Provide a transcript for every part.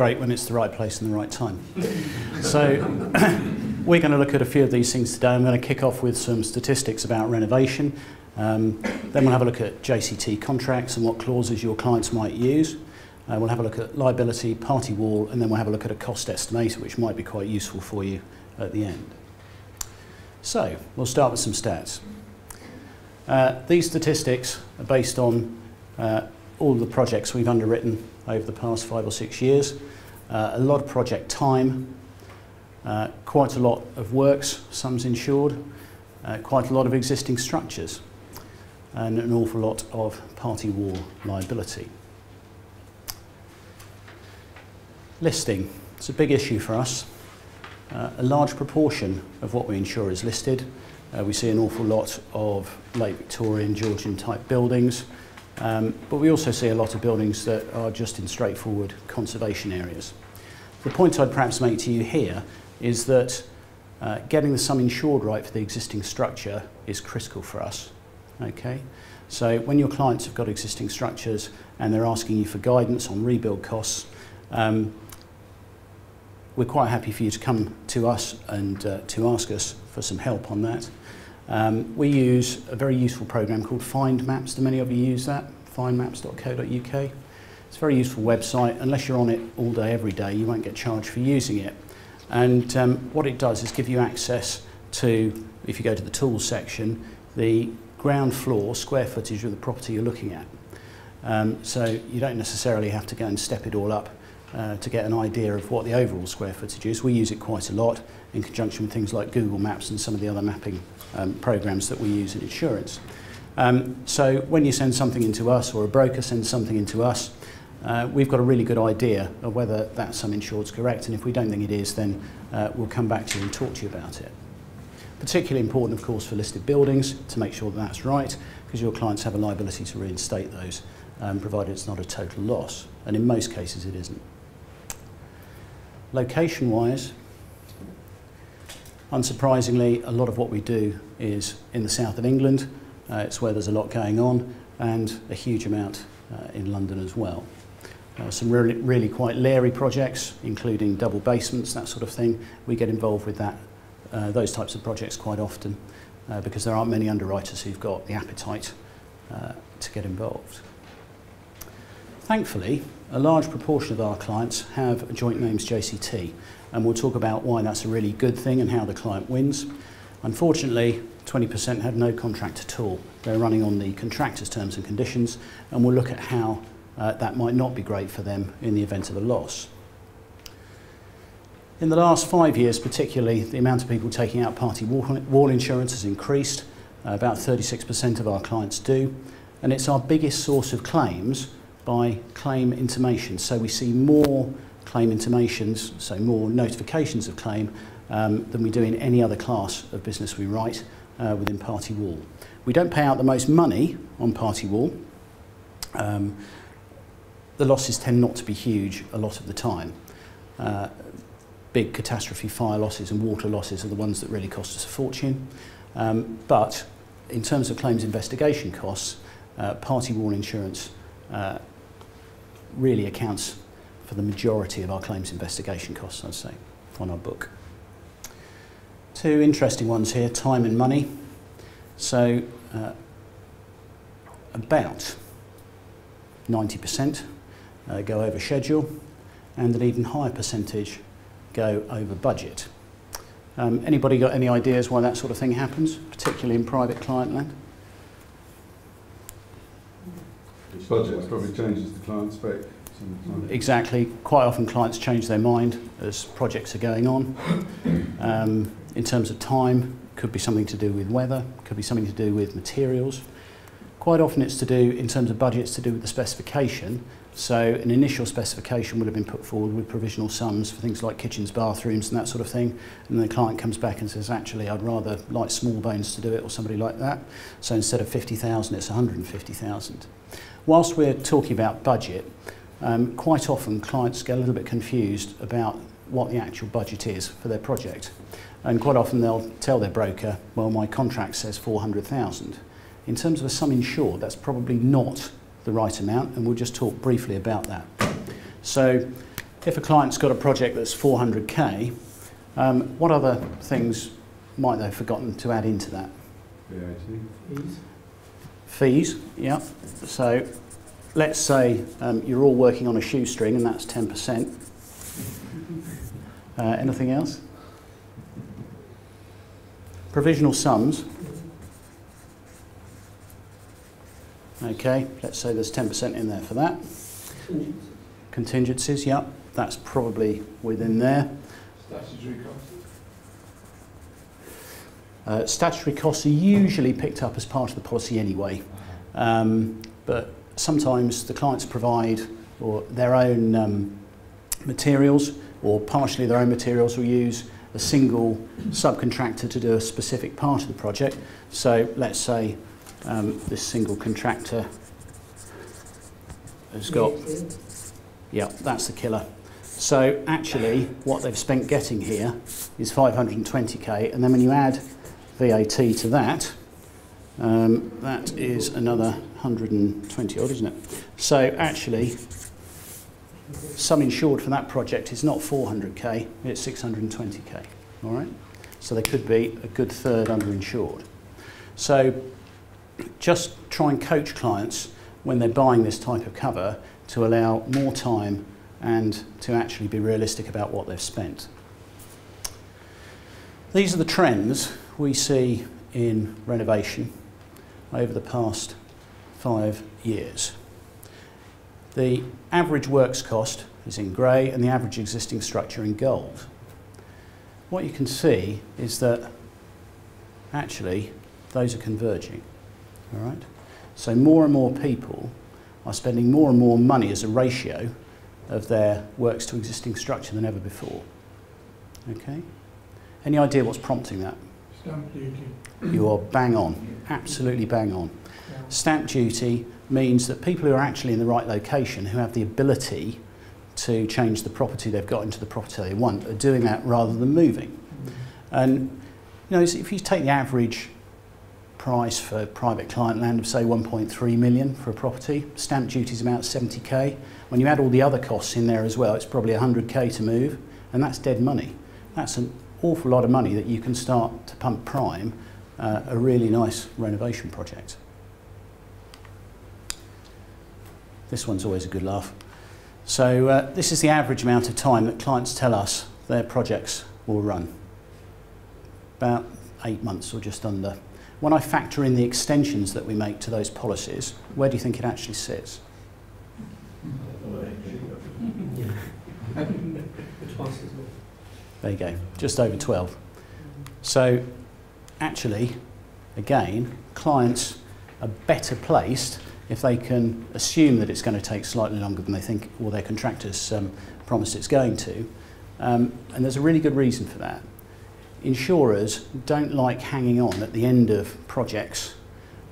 Great when it's the right place and the right time. so we're going to look at a few of these things today. I'm going to kick off with some statistics about renovation. Um, then we'll have a look at JCT contracts and what clauses your clients might use. Uh, we'll have a look at liability, party wall, and then we'll have a look at a cost estimator, which might be quite useful for you at the end. So, we'll start with some stats. Uh, these statistics are based on uh, all the projects we've underwritten over the past five or six years. Uh, a lot of project time, uh, quite a lot of works, sums insured, uh, quite a lot of existing structures, and an awful lot of party wall liability. Listing. It's a big issue for us. Uh, a large proportion of what we insure is listed. Uh, we see an awful lot of late Victorian, Georgian type buildings, um, but we also see a lot of buildings that are just in straightforward conservation areas. The point I'd perhaps make to you here is that uh, getting the sum insured right for the existing structure is critical for us. Okay? So when your clients have got existing structures and they're asking you for guidance on rebuild costs, um, we're quite happy for you to come to us and uh, to ask us for some help on that. Um, we use a very useful program called Find Maps. Do many of you use that? findmaps.co.uk. It's a very useful website. Unless you're on it all day, every day, you won't get charged for using it. And um, what it does is give you access to, if you go to the tools section, the ground floor square footage of the property you're looking at. Um, so you don't necessarily have to go and step it all up uh, to get an idea of what the overall square footage is. We use it quite a lot in conjunction with things like Google Maps and some of the other mapping um, programs that we use in insurance. Um, so when you send something into us or a broker sends something into us, uh, we've got a really good idea of whether that sum insured is correct and if we don't think it is then uh, we'll come back to you and talk to you about it. Particularly important of course for listed buildings to make sure that that's right because your clients have a liability to reinstate those um, provided it's not a total loss and in most cases it isn't. Location-wise, unsurprisingly, a lot of what we do is in the south of England. Uh, it's where there's a lot going on and a huge amount uh, in London as well. Uh, some really, really quite leery projects, including double basements, that sort of thing. We get involved with that, uh, those types of projects quite often uh, because there aren't many underwriters who've got the appetite uh, to get involved. Thankfully, A large proportion of our clients have joint names JCT, and we'll talk about why that's a really good thing and how the client wins. Unfortunately, 20% have no contract at all. They're running on the contractor's terms and conditions, and we'll look at how uh, that might not be great for them in the event of a loss. In the last five years particularly, the amount of people taking out party wall insurance has increased. Uh, about 36% of our clients do. And it's our biggest source of claims by claim intimation. So we see more claim intimations, so more notifications of claim um, than we do in any other class of business we write uh, within Party Wall. We don't pay out the most money on Party Wall. Um, the losses tend not to be huge a lot of the time. Uh, big catastrophe fire losses and water losses are the ones that really cost us a fortune. Um, but in terms of claims investigation costs, uh, party wall insurance uh, really accounts for the majority of our claims investigation costs, I'd say, on our book. Two interesting ones here, time and money. So uh, about 90% uh, go over schedule and an even higher percentage go over budget. Um, anybody got any ideas why that sort of thing happens, particularly in private client land? budgets probably changes the client spec. Exactly. Quite often clients change their mind as projects are going on. Um, in terms of time, could be something to do with weather, could be something to do with materials. Quite often it's to do, in terms of budgets to do with the specification. So an initial specification would have been put forward with provisional sums for things like kitchens, bathrooms and that sort of thing. And then the client comes back and says, actually, I'd rather like Smallbones to do it or somebody like that. So instead of 50,000, it's 150,000. Whilst we're talking about budget, um, quite often clients get a little bit confused about what the actual budget is for their project. And quite often they'll tell their broker, well, my contract says 400,000. In terms of a sum insured, that's probably not the right amount, and we'll just talk briefly about that. So if a client's got a project that's 400k, um, what other things might they have forgotten to add into that? VAT. Fees, Fees, yeah. So let's say um, you're all working on a shoestring and that's 10%. Uh, anything else? Provisional sums. Okay, let's say there's 10% in there for that. Contingencies, yeah, that's probably within there. Statutory costs. Uh, statutory costs are usually picked up as part of the policy anyway, um, but sometimes the clients provide or their own um, materials or partially their own materials will use a single subcontractor to do a specific part of the project. So let's say um, this single contractor has got, yeah, that's the killer. So actually what they've spent getting here is 520k and then when you add VAT to that, um, that is another 120 odd, isn't it? So actually, sum insured for that project is not 400k, it's 620k. All right? So they could be a good third underinsured. So just try and coach clients when they're buying this type of cover to allow more time and to actually be realistic about what they've spent. These are the trends we see in renovation over the past five years. The average works cost is in grey and the average existing structure in gold. What you can see is that actually those are converging. All right? So more and more people are spending more and more money as a ratio of their works to existing structure than ever before. Okay? Any idea what's prompting that? Stamp duty. You are bang on, absolutely bang on. Stamp duty means that people who are actually in the right location, who have the ability to change the property they've got into the property they want, are doing that rather than moving. Mm-hmm. And you know, if you take the average price for private client land of say 1.3 million for a property, stamp duty is about 70k. When you add all the other costs in there as well, it's probably 100k to move, and that's dead money. That's an awful lot of money that you can start to pump prime uh, a really nice renovation project. This one's always a good laugh. So uh, this is the average amount of time that clients tell us their projects will run. About eight months or just under. When I factor in the extensions that we make to those policies, where do you think it actually sits? There you go, just over 12. So actually, again, clients are better placed if they can assume that it's going to take slightly longer than they think or their contractors um, promised it's going to. Um, and there's a really good reason for that. Insurers don't like hanging on at the end of projects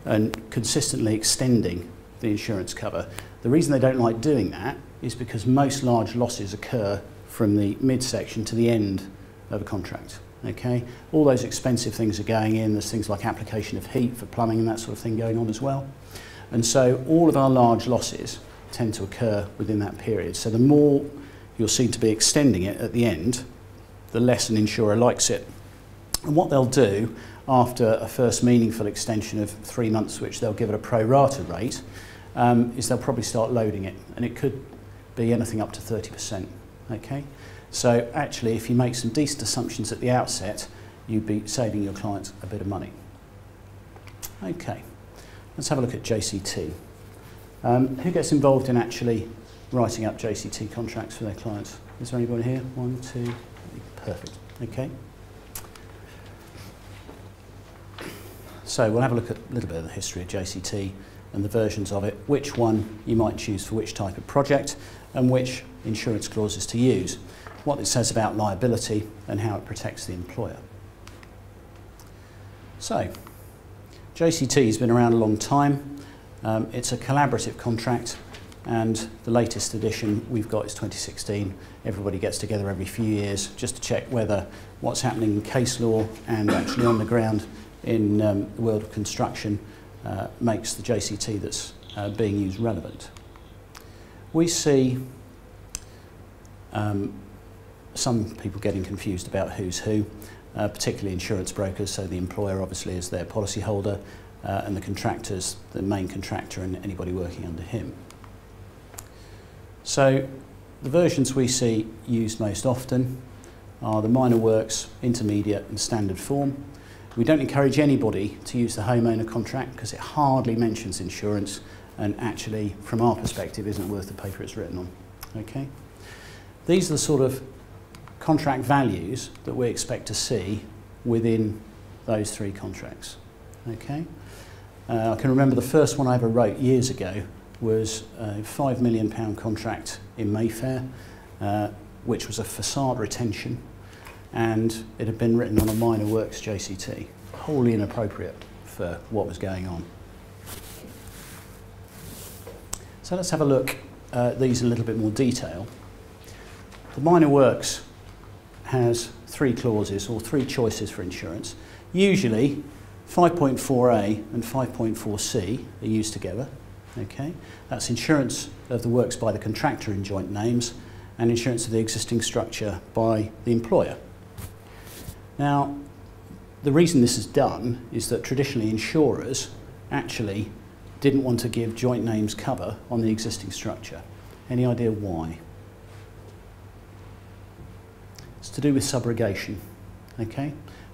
and consistently extending the insurance cover. The reason they don't like doing that is because most large losses occur from the midsection to the end of a contract. Okay, all those expensive things are going in. There's things like application of heat for plumbing and that sort of thing going on as well. And so all of our large losses tend to occur within that period. So the more you're seen to be extending it at the end, the less an insurer likes it. And what they'll do after a first meaningful extension of three months, which they'll give it a pro rata rate, um, is they'll probably start loading it. And it could be anything up to 30%. Okay? So actually, if you make some decent assumptions at the outset, you'd be saving your clients a bit of money. Okay, let's have a look at JCT. Um, who gets involved in actually writing up JCT contracts for their clients? Is there anyone here? One, two, perfect. Okay. So we'll have a look at a little bit of the history of JCT and the versions of it, which one you might choose for which type of project, and which insurance clauses to use what it says about liability and how it protects the employer. So, JCT has been around a long time. Um, it's a collaborative contract and the latest edition we've got is 2016. Everybody gets together every few years just to check whether what's happening in case law and actually on the ground in um, the world of construction uh, makes the JCT that's uh, being used relevant. We see um, some people getting confused about who's who, uh, particularly insurance brokers, so the employer obviously is their policy holder, uh, and the contractors, the main contractor and anybody working under him. So the versions we see used most often are the minor works, intermediate and standard form. We don't encourage anybody to use the homeowner contract because it hardly mentions insurance and actually, from our perspective, isn't worth the paper it's written on. Okay? These are the sort of contract values that we expect to see within those three contracts. Okay? Uh, I can remember the first one I ever wrote years ago was a £5 million contract in Mayfair, uh, which was a facade retention, and it had been written on a minor works JCT, wholly inappropriate for what was going on. So let's have a look at these in a little bit more detail. The minor works has three clauses or three choices for insurance. Usually 5.4a and 5.4c are used together. Okay, that's insurance of the works by the contractor in joint names and insurance of the existing structure by the employer. Now, the reason this is done is that traditionally insurers actually didn't want to give joint names cover on the existing structure. Any idea why? It's to do with subrogation. Okay?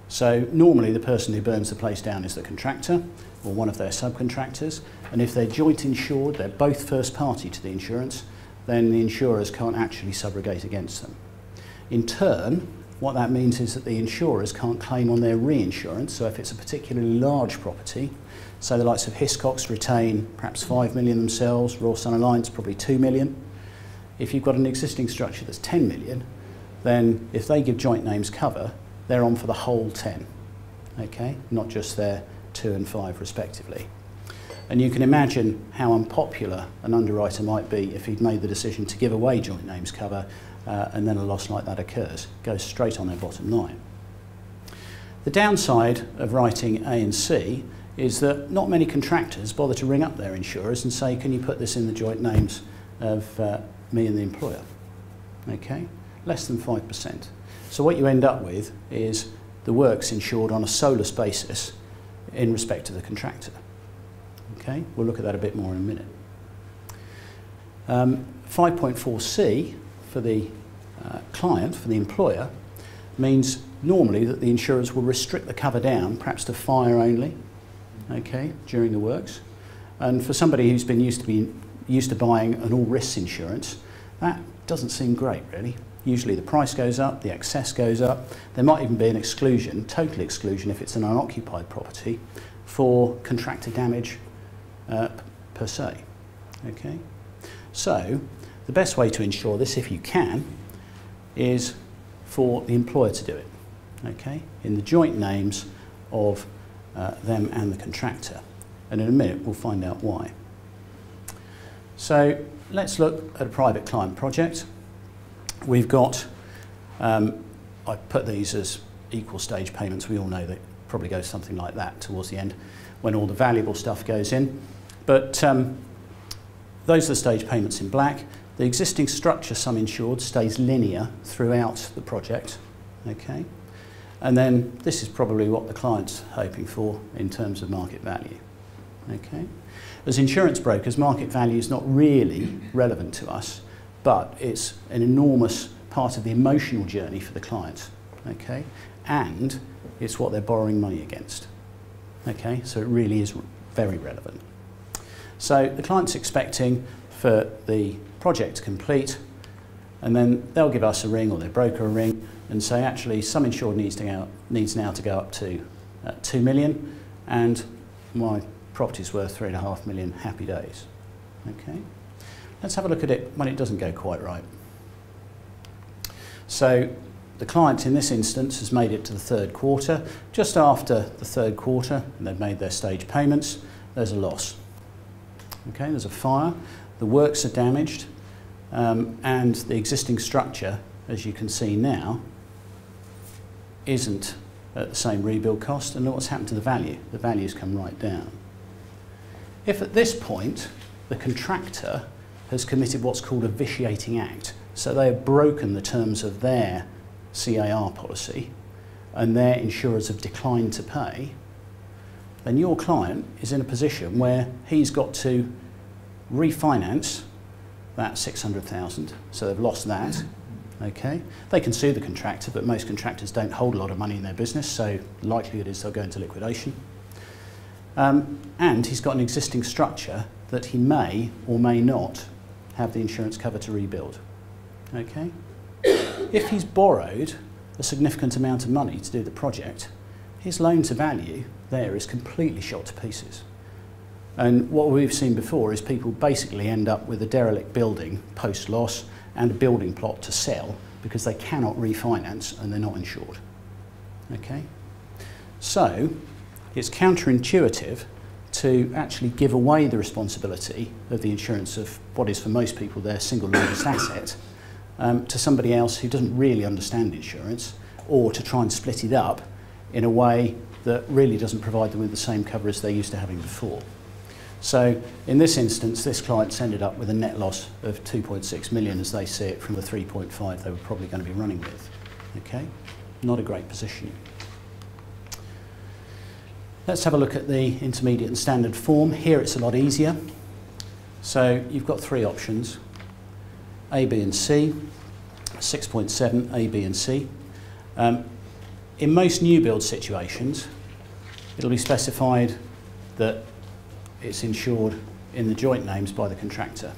So normally the person who burns the place down is the contractor or one of their subcontractors. And if they're joint insured, they're both first party to the insurance, then the insurers can't actually subrogate against them. In turn, what that means is that the insurers can't claim on their reinsurance. So if it's a particularly large property, so the likes of Hiscox retain perhaps 5 million themselves, Royal Sun Alliance probably 2 million. If you've got an existing structure that's 10 million, then if they give joint names cover, they're on for the whole 10, okay? Not just their 2 and 5 respectively. And you can imagine how unpopular an underwriter might be if he'd made the decision to give away joint names cover uh, and then a loss like that occurs. Goes straight on their bottom line. The downside of writing A and C is that not many contractors bother to ring up their insurers and say, can you put this in the joint names of uh, me and the employer? Okay, less than 5%. So what you end up with is the works insured on a solus basis in respect to the contractor. Okay, we'll look at that a bit more in a minute. Um, 5.4c for the uh, client, for the employer, means normally that the insurers will restrict the cover down, perhaps to fire only, okay, during the works. And for somebody who's been used to be used to buying an all risks insurance, that doesn't seem great really. Usually the price goes up, the excess goes up. There might even be an exclusion, total exclusion if it's an unoccupied property for contractor damage uh, per se. Okay? So, the best way to ensure this, if you can, is for the employer to do it. Okay? In the joint names of uh, them and the contractor. And in a minute, we'll find out why. So, let's look at a private client project. We've got, um, I put these as equal stage payments. We all know that probably goes something like that towards the end when all the valuable stuff goes in. But um, those are the stage payments in black. The existing structure sum insured stays linear throughout the project. Okay. And then this is probably what the client's hoping for in terms of market value. Okay. As insurance brokers, market value is not really relevant to us but it's an enormous part of the emotional journey for the client, okay? And it's what they're borrowing money against, okay? So it really is very relevant. So the client's expecting for the project complete, and then they'll give us a ring or their broker a ring and say, actually, sum insured needs, to go, needs now to go up to uh, 2 million, and my property's worth three and a half million happy days, okay? Let's have a look at it when it doesn't go quite right. So the client in this instance has made it to the third quarter. Just after the third quarter, and they've made their stage payments, there's a loss. Okay, there's a fire, the works are damaged, um, and the existing structure, as you can see now, isn't at the same rebuild cost, and what's happened to the value? The value's come right down. If at this point the contractor has committed what's called a vitiating act. so they have broken the terms of their CAR policy and their insurers have declined to pay, then your client is in a position where he's got to refinance that 600,000. So they've lost that. Okay. They can sue the contractor, but most contractors don't hold a lot of money in their business, so likelihood is they'll go into liquidation. Um, and he's got an existing structure that he may or may not have the insurance cover to rebuild. Okay? If he's borrowed a significant amount of money to do the project, his loan to value there is completely shot to pieces. And what we've seen before is people basically end up with a derelict building post loss and a building plot to sell because they cannot refinance and they're not insured. Okay? So, it's counterintuitive to actually give away the responsibility of the insurance of what is for most people their single largest asset um, to somebody else who doesn't really understand insurance or to try and split it up in a way that really doesn't provide them with the same cover as they're used to having before. So in this instance, this client's ended up with a net loss of 2.6 million as they see it from the 3.5 they were probably going to be running with. Okay, not a great position. Let's have a look at the intermediate and standard form. Here it's a lot easier. So you've got three options, A, B and C, 6.7, A, B and C. Um, in most new build situations, it'll be specified that it's insured in the joint names by the contractor.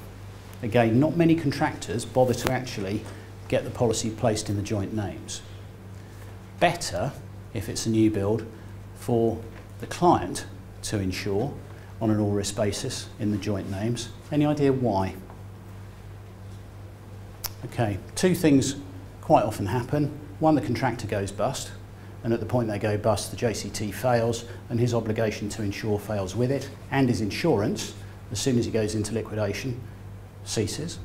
Again, not many contractors bother to actually get the policy placed in the joint names. Better, if it's a new build, for the client to insure on an all risk basis in the joint names. Any idea why? Okay, two things quite often happen. One, the contractor goes bust, and at the point they go bust, the JCT fails, and his obligation to insure fails with it, and his insurance, as soon as he goes into liquidation, ceases.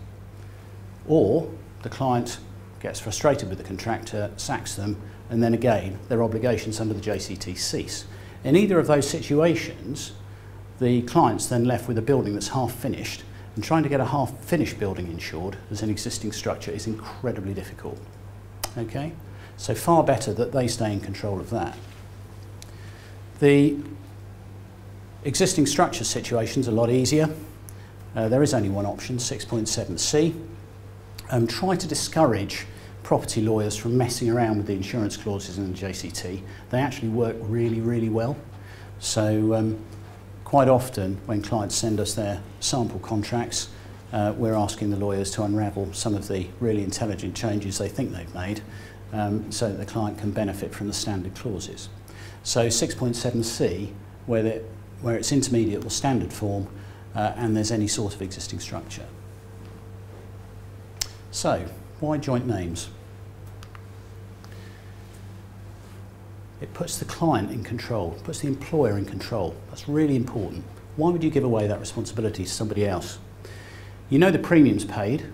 Or the client gets frustrated with the contractor, sacks them, and then again, their obligations under the JCT cease. In either of those situations, the client's then left with a building that's half finished, and trying to get a half finished building insured as an existing structure is incredibly difficult. Okay? So far better that they stay in control of that. The existing structure situation is a lot easier. Uh, there is only one option, 6.7c. Um, try to discourage property lawyers from messing around with the insurance clauses in the JCT. They actually work really, really well. So um, quite often when clients send us their sample contracts, uh, we're asking the lawyers to unravel some of the really intelligent changes they think they've made um, so that the client can benefit from the standard clauses. So 6.7c, where, where it's intermediate or standard form, uh, and there's any sort of existing structure. So, why joint names? It puts the client in control, puts the employer in control. That's really important. Why would you give away that responsibility to somebody else? You know the premiums paid.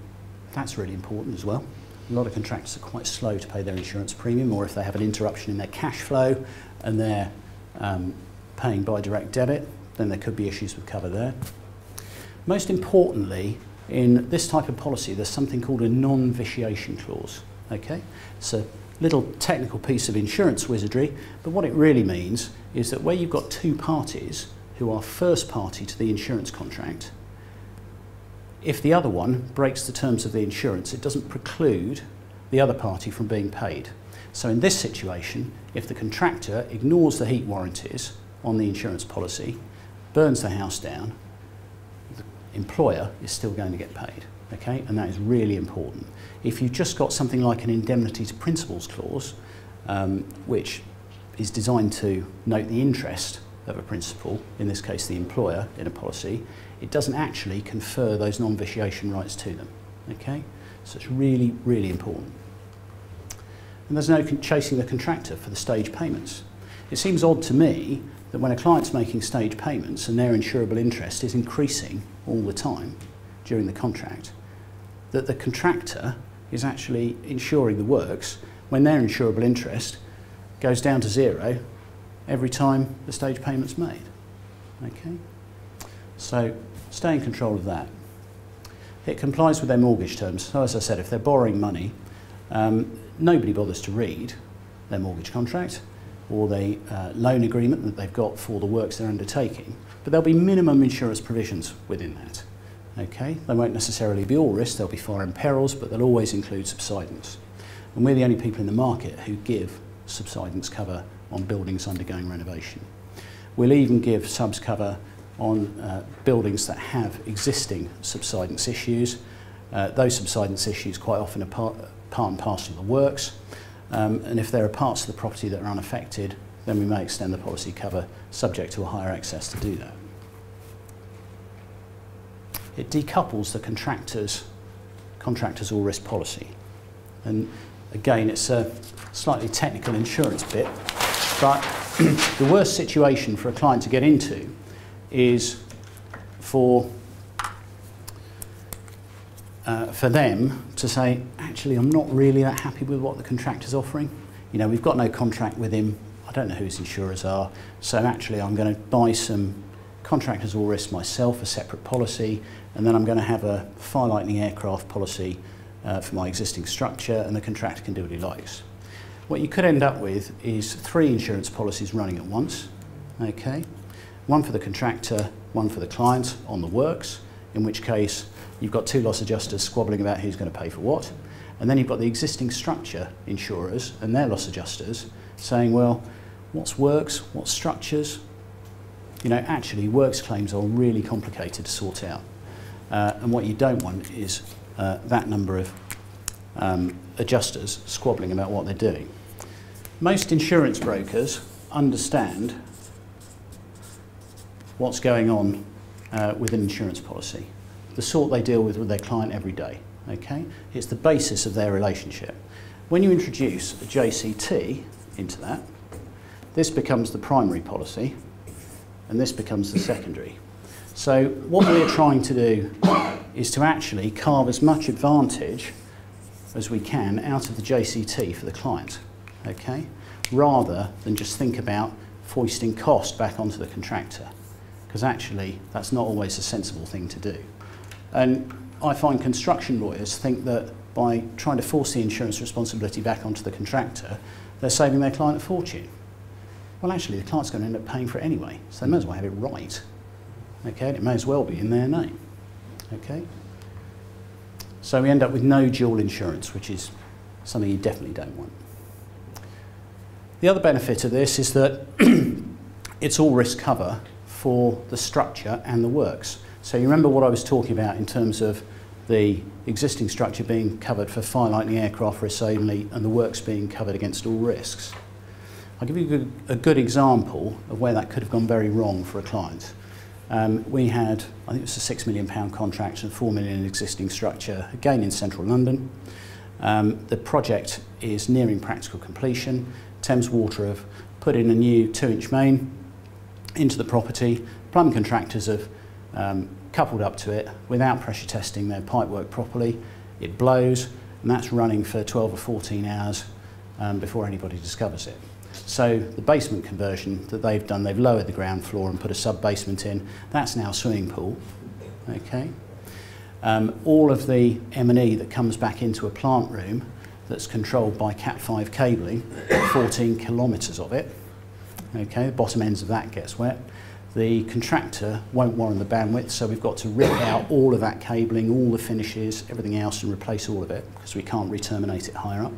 That's really important as well. A lot of contractors are quite slow to pay their insurance premium, or if they have an interruption in their cash flow and they're um, paying by direct debit, then there could be issues with cover there. Most importantly, in this type of policy, there's something called a non-vitiation clause. Okay, it's a little technical piece of insurance wizardry, but what it really means is that where you've got two parties who are first party to the insurance contract, if the other one breaks the terms of the insurance, it doesn't preclude the other party from being paid. So in this situation, if the contractor ignores the heat warranties on the insurance policy, burns the house down, the employer is still going to get paid. Okay, and that is really important. If you've just got something like an indemnity to principals clause, um, which is designed to note the interest of a principal, in this case the employer in a policy, it doesn't actually confer those non-vitiation rights to them. Okay? So it's really, really important. And there's no chasing the contractor for the stage payments. It seems odd to me that when a client's making stage payments and their insurable interest is increasing all the time during the contract, that the contractor is actually insuring the works when their insurable interest goes down to zero every time the stage payment's made. Okay? So stay in control of that. It complies with their mortgage terms. So as I said, if they're borrowing money, um, nobody bothers to read their mortgage contract or the uh, loan agreement that they've got for the works they're undertaking. But there'll be minimum insurance provisions within that. Okay, they won't necessarily be all risks, there'll be fire and perils, but they'll always include subsidence. And we're the only people in the market who give subsidence cover on buildings undergoing renovation. We'll even give subs cover on uh, buildings that have existing subsidence issues. Uh, those subsidence issues quite often are part, part and parcel of the works. Um, and if there are parts of the property that are unaffected, then we may extend the policy cover subject to a higher excess to do that. It decouples the contractor's, contractor's all risk policy. And again, it's a slightly technical insurance bit, but the worst situation for a client to get into is for uh, for them to say, actually, I'm not really that happy with what the contractor's offering. You know, we've got no contract with him. I don't know who his insurers are. So actually, I'm going to buy some contractors all risk myself, a separate policy, and then I'm going to have a fire lightning aircraft policy uh, for my existing structure, and the contractor can do what he likes. What you could end up with is three insurance policies running at once, okay? One for the contractor, one for the client on the works, in which case you've got two loss adjusters squabbling about who's going to pay for what. And then you've got the existing structure insurers and their loss adjusters saying, well, what's works, what's structures? You know, actually, works claims are really complicated to sort out. Uh, and what you don't want is uh, that number of um, adjusters squabbling about what they're doing. Most insurance brokers understand what's going on uh, with an insurance policy, the sort they deal with with their client every day. Okay? It's the basis of their relationship. When you introduce a JCT into that, this becomes the primary policy and this becomes the secondary. So what we're trying to do is to actually carve as much advantage as we can out of the JCT for the client, okay? Rather than just think about foisting cost back onto the contractor because actually that's not always a sensible thing to do. And I find construction lawyers think that by trying to force the insurance responsibility back onto the contractor, they're saving their client a fortune. Well, actually, the client's going to end up paying for it anyway, so they may as well have it right. Okay, and it may as well be in their name. Okay? So we end up with no dual insurance, which is something you definitely don't want. The other benefit of this is that it's all risk cover for the structure and the works. So you remember what I was talking about in terms of the existing structure being covered for fire lightning aircraft risks only and the works being covered against all risks. I'll give you a good, a good example of where that could have gone very wrong for a client. Um, we had, I think it was a six million pound contract and four million in existing structure, again in central London. Um, the project is nearing practical completion. Thames Water have put in a new two inch main into the property. Plumbing contractors have um, coupled up to it without pressure testing their pipe work properly. It blows and that's running for 12 or 14 hours um, before anybody discovers it. So the basement conversion that they've done, they've lowered the ground floor and put a sub-basement in. That's now swimming pool. Okay. Um, all of the M&E that comes back into a plant room that's controlled by Cat5 cabling, 14 kilometres of it, Okay, the bottom ends of that gets wet. The contractor won't warrant the bandwidth, so we've got to rip out all of that cabling, all the finishes, everything else, and replace all of it because we can't re-terminate it higher up.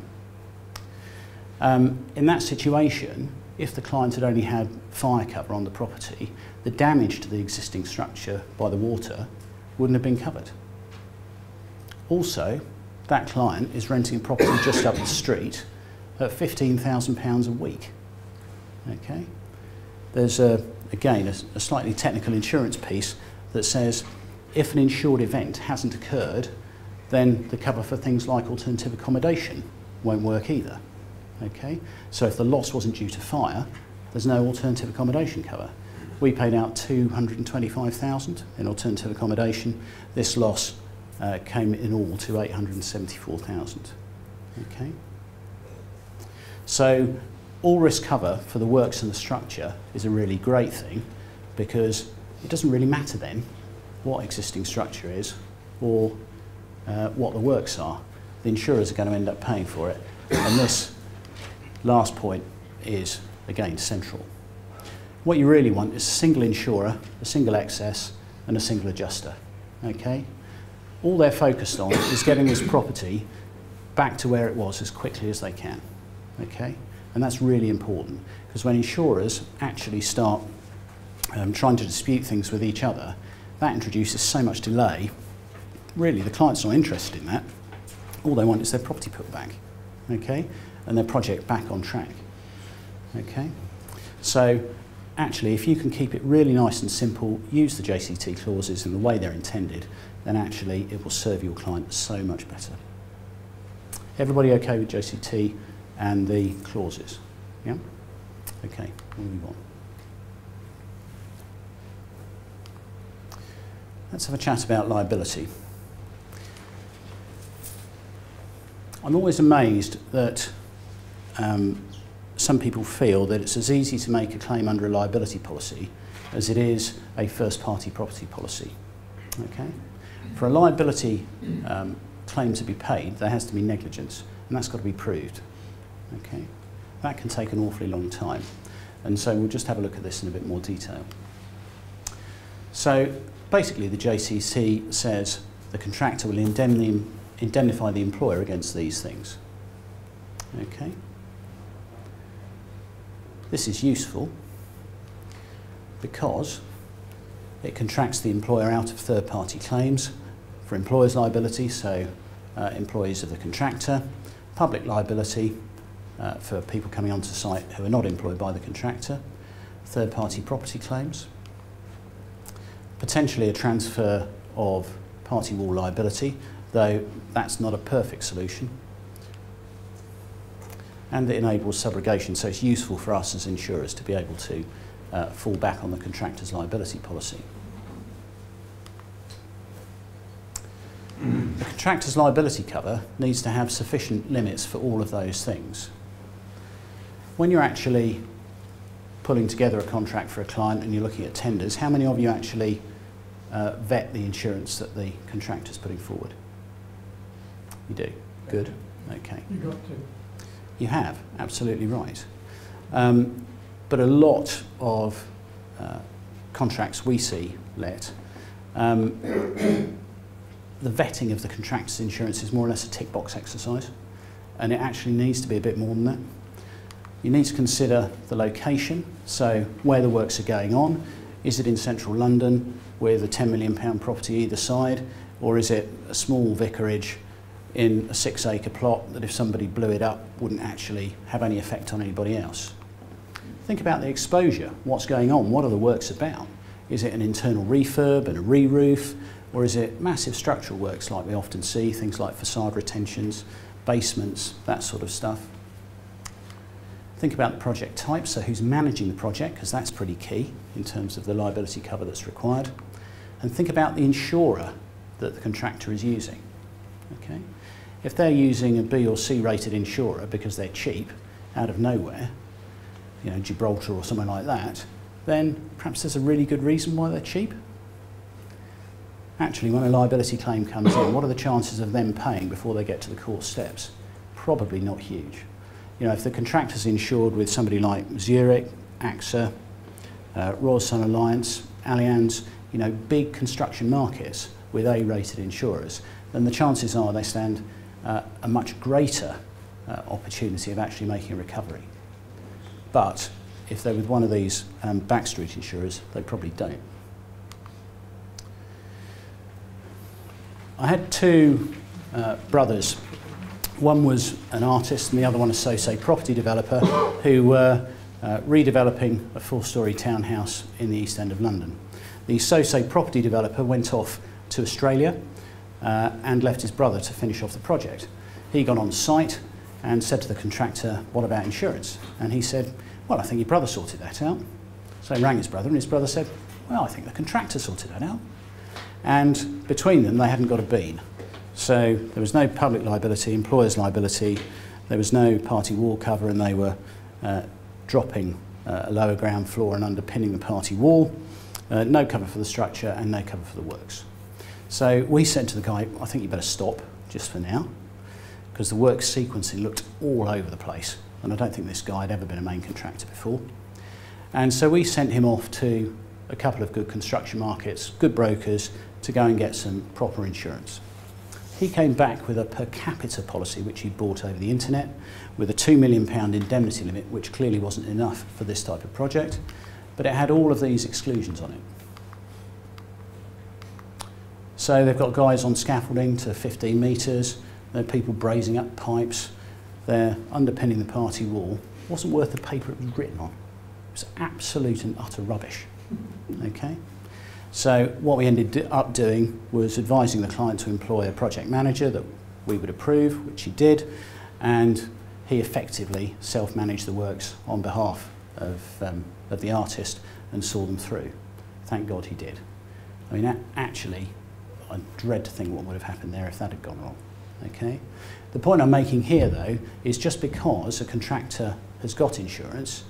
Um, in that situation, if the client had only had fire cover on the property, the damage to the existing structure by the water wouldn't have been covered. Also, that client is renting a property just up the street at £15,000 a week. Okay? There's, a, again, a, a slightly technical insurance piece that says if an insured event hasn't occurred, then the cover for things like alternative accommodation won't work either. Okay? So if the loss wasn't due to fire, there's no alternative accommodation cover. We paid out 225,000 in alternative accommodation. This loss uh, came in all to 874,000. Okay? So all risk cover for the works and the structure is a really great thing because it doesn't really matter then what existing structure is or uh, what the works are. The insurers are going to end up paying for it. And this last point is, again, central. What you really want is a single insurer, a single excess, and a single adjuster. Okay? All they're focused on is getting this property back to where it was as quickly as they can. Okay? And that's really important because when insurers actually start um, trying to dispute things with each other, that introduces so much delay. Really, the client's not interested in that. All they want is their property put back, okay, and their project back on track, okay. So, actually, if you can keep it really nice and simple, use the JCT clauses in the way they're intended, then actually it will serve your client so much better. Everybody okay with JCT and the clauses? Yeah? Okay, we'll move on. Let's have a chat about liability. I'm always amazed that um, some people feel that it's as easy to make a claim under a liability policy as it is a first party property policy. Okay? For a liability um, claim to be paid, there has to be negligence, and that's got to be proved. Okay? That can take an awfully long time. And so we'll just have a look at this in a bit more detail. So basically the JCT says the contractor will indemnify the employer against these things. Okay. This is useful because it contracts the employer out of third-party claims for employer's liability, so uh, employees of the contractor, public liability uh, for people coming onto site who are not employed by the contractor, third-party property claims, potentially a transfer of party wall liability, though that's not a perfect solution. And it enables subrogation, so it's useful for us as insurers to be able to uh, fall back on the contractor's liability policy. The contractor's liability cover needs to have sufficient limits for all of those things. When you're actually pulling together a contract for a client and you're looking at tenders, how many of you actually uh, vet the insurance that the contractor's putting forward? You do? Good. Okay. You got to. You have, absolutely right. Um, but a lot of uh, contracts we see let, um, the vetting of the contractor's insurance is more or less a tick box exercise, and it actually needs to be a bit more than that. You need to consider the location, so where the works are going on. Is it in central London? with a £10 million property either side, or is it a small vicarage in a six acre plot that if somebody blew it up wouldn't actually have any effect on anybody else? Think about the exposure, what's going on, what are the works about? Is it an internal refurb and a re-roof, or is it massive structural works like we often see, things like facade retentions, basements, that sort of stuff? Think about the project type, so who's managing the project, because that's pretty key in terms of the liability cover that's required and think about the insurer that the contractor is using. Okay? If they're using a B or C rated insurer because they're cheap out of nowhere, you know, Gibraltar or somewhere like that, then perhaps there's a really good reason why they're cheap. Actually, when a liability claim comes in, what are the chances of them paying before they get to the court steps? Probably not huge. You know, if the contractor's insured with somebody like Zurich, AXA, uh, Royal Sun Alliance, Allianz, you know, big construction markets with A-rated insurers, then the chances are they stand uh, a much greater uh, opportunity of actually making a recovery. But if they're with one of these um, backstreet insurers, they probably don't. I had two uh, brothers. One was an artist and the other one a so-say property developer who were uh, redeveloping a four-storey townhouse in the East End of London the so-say property developer went off to Australia uh, and left his brother to finish off the project. He got on site and said to the contractor, what about insurance? And he said, well, I think your brother sorted that out. So he rang his brother and his brother said, well, I think the contractor sorted that out. And between them, they hadn't got a bean. So there was no public liability, employer's liability, there was no party wall cover and they were uh, dropping uh, a lower ground floor and underpinning the party wall. Uh, no cover for the structure and no cover for the works. So we said to the guy, I think you better stop just for now because the work sequencing looked all over the place and I don't think this guy had ever been a main contractor before. And so we sent him off to a couple of good construction markets, good brokers, to go and get some proper insurance. He came back with a per capita policy which he'd bought over the internet with a £2 million indemnity limit, which clearly wasn't enough for this type of project, but it had all of these exclusions on it. So they've got guys on scaffolding to 15 metres, there are people brazing up pipes, they're underpinning the party wall. It wasn't worth the paper it was written on. It was absolute and utter rubbish. Okay? So what we ended up doing was advising the client to employ a project manager that we would approve, which he did, and he effectively self-managed the works on behalf of, um, of the artist and saw them through. Thank God he did. I mean, actually, I dread to think what would have happened there if that had gone wrong. Okay? The point I'm making here, though, is just because a contractor has got insurance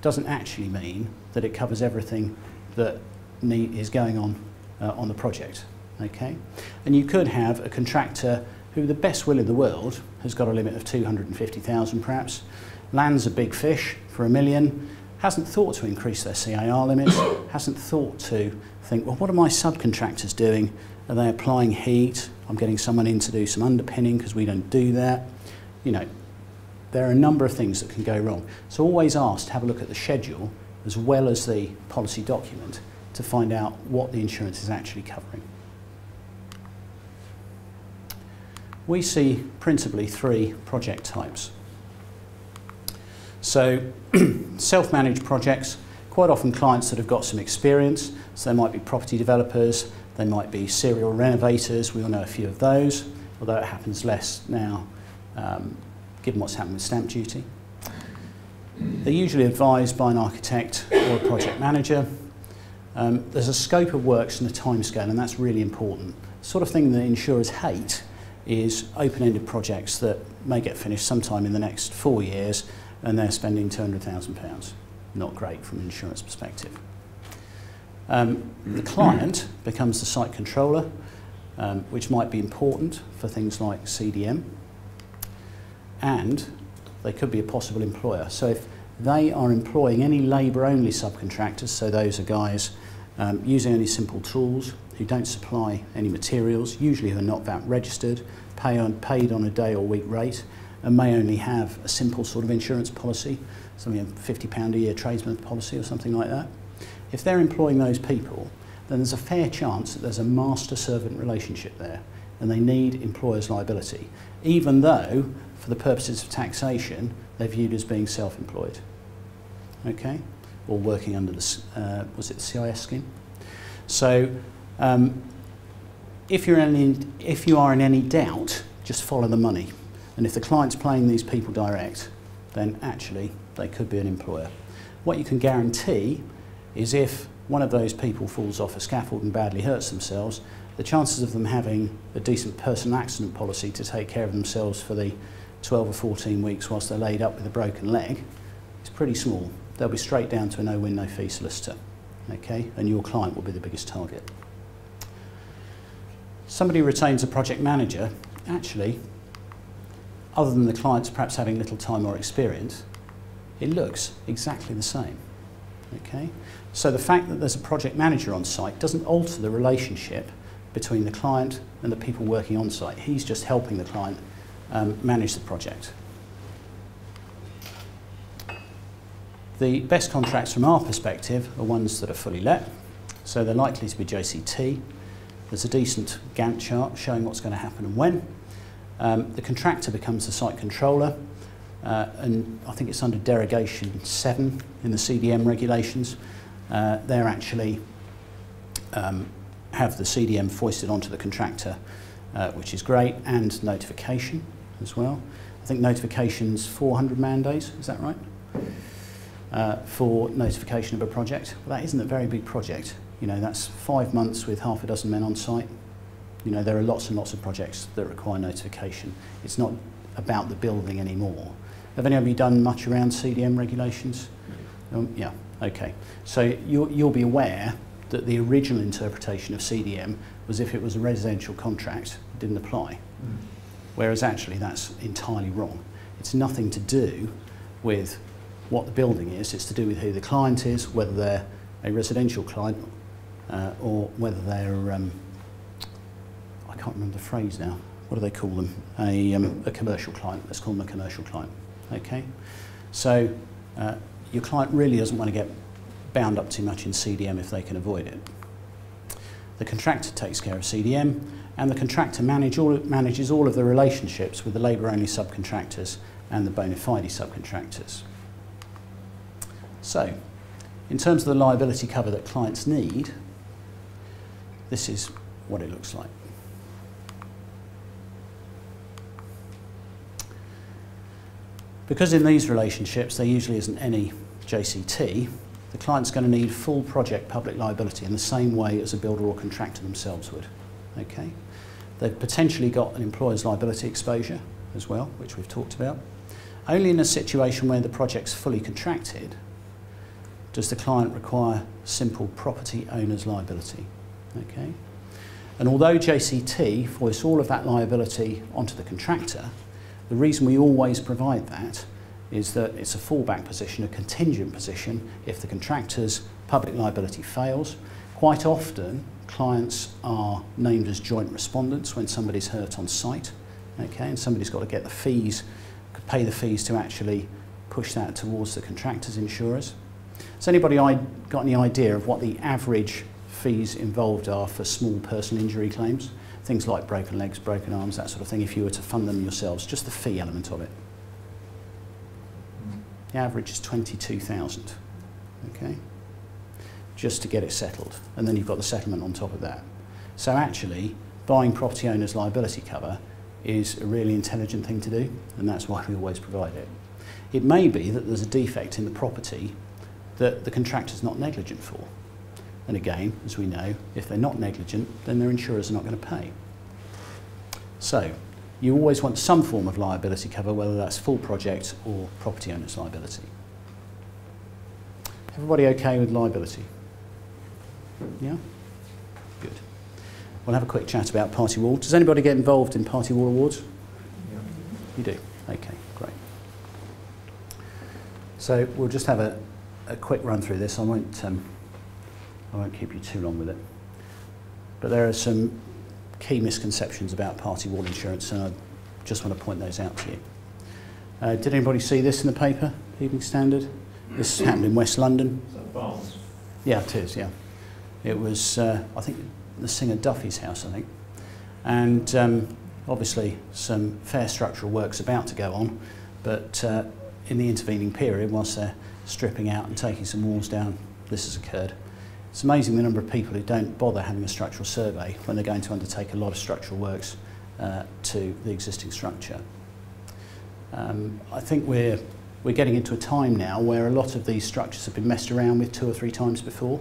doesn't actually mean that it covers everything that is going on uh, on the project. Okay? And you could have a contractor who, the best will in the world, has got a limit of 250,000 perhaps, lands a big fish for a million, hasn't thought to increase their CIR limits, hasn't thought to think, well, what are my subcontractors doing? Are they applying heat? I'm getting someone in to do some underpinning because we don't do that. You know, there are a number of things that can go wrong. So always ask to have a look at the schedule as well as the policy document to find out what the insurance is actually covering. We see principally three project types. So self-managed projects, quite often clients that have got some experience, so they might be property developers, they might be serial renovators, we all know a few of those, although it happens less now um, given what's happened with stamp duty. They're usually advised by an architect or a project manager. Um, there's a scope of works and a timescale, and that's really important. The sort of thing that insurers hate is open-ended projects that may get finished sometime in the next four years, and they're spending £200,000. Not great from an insurance perspective. Um, the client becomes the site controller, um, which might be important for things like CDM, and they could be a possible employer. So if they are employing any labour-only subcontractors, so those are guys um, using only simple tools who don't supply any materials, usually who are not VAT registered, pay on, paid on a day or week rate, and may only have a simple sort of insurance policy, something a £50 a year tradesman policy or something like that. If they're employing those people, then there's a fair chance that there's a master-servant relationship there, and they need employer's liability, even though, for the purposes of taxation, they're viewed as being self-employed okay, or working under the, uh, was it the CIS scheme? So um, if, you're in if you are in any doubt, just follow the money. And if the client's paying these people direct, then actually they could be an employer. What you can guarantee is if one of those people falls off a scaffold and badly hurts themselves, the chances of them having a decent personal accident policy to take care of themselves for the 12 or 14 weeks whilst they're laid up with a broken leg is pretty small they'll be straight down to a no-win, no-fee solicitor. Okay? And your client will be the biggest target. Somebody retains a project manager, actually, other than the clients perhaps having little time or experience, it looks exactly the same. Okay? So the fact that there's a project manager on site doesn't alter the relationship between the client and the people working on site. He's just helping the client um, manage the project. The best contracts from our perspective are ones that are fully let, so they're likely to be JCT. There's a decent Gantt chart showing what's going to happen and when. Um, the contractor becomes the site controller, uh, and I think it's under derogation 7 in the CDM regulations. Uh, they're actually um, have the CDM foisted onto the contractor, uh, which is great, and notification as well. I think notification's 400 man days, is that right? Uh, for notification of a project. Well, that isn't a very big project. You know, that's five months with half a dozen men on site. You know, there are lots and lots of projects that require notification. It's not about the building anymore. Have any of you done much around CDM regulations? Um, yeah, okay. So you'll, you'll be aware that the original interpretation of CDM was if it was a residential contract, it didn't apply. Whereas actually that's entirely wrong. It's nothing to do with what the building is, it's to do with who the client is, whether they're a residential client uh, or whether they're, um, I can't remember the phrase now, what do they call them? A, um, a commercial client, let's call them a commercial client. Okay? So uh, your client really doesn't want to get bound up too much in CDM if they can avoid it. The contractor takes care of CDM and the contractor manage all, manages all of the relationships with the labour-only subcontractors and the bona fide subcontractors. So, in terms of the liability cover that clients need, this is what it looks like. Because in these relationships there usually isn't any JCT, the client's going to need full project public liability in the same way as a builder or contractor themselves would. Okay? They've potentially got an employer's liability exposure as well, which we've talked about. Only in a situation where the project's fully contracted does the client require simple property owner's liability. Okay? And although JCT foists all of that liability onto the contractor, the reason we always provide that is that it's a fallback position, a contingent position, if the contractor's public liability fails. Quite often, clients are named as joint respondents when somebody's hurt on site, okay, and somebody's got to get the fees, pay the fees to actually push that towards the contractor's insurers. Has anybody got any idea of what the average fees involved are for small personal injury claims? Things like broken legs, broken arms, that sort of thing, if you were to fund them yourselves, just the fee element of it. The average is 22,000, okay? Just to get it settled. And then you've got the settlement on top of that. So actually, buying property owner's liability cover is a really intelligent thing to do, and that's why we always provide it. It may be that there's a defect in the property that the contractor's not negligent for. And again, as we know, if they're not negligent, then their insurers are not going to pay. So, you always want some form of liability cover, whether that's full project or property owner's liability. Everybody okay with liability? Yeah? Good. We'll have a quick chat about party wall. Does anybody get involved in party wall awards? Yeah. You do? Okay, great. So we'll just have a, a quick run through this. I won't, um, I won't keep you too long with it. But there are some key misconceptions about party wall insurance, and I just want to point those out to you. Uh, did anybody see this in the paper, Evening Standard? This happened in West London. Is that Barnes? Yeah, it is, yeah. It was, uh, I think, the singer Duffy's house, I think. And um, obviously some fair structural work's about to go on, but uh, in the intervening period, whilst they're stripping out and taking some walls down, this has occurred. It's amazing the number of people who don't bother having a structural survey when they're going to undertake a lot of structural works uh, to the existing structure. Um, I think we're, we're getting into a time now where a lot of these structures have been messed around with two or three times before,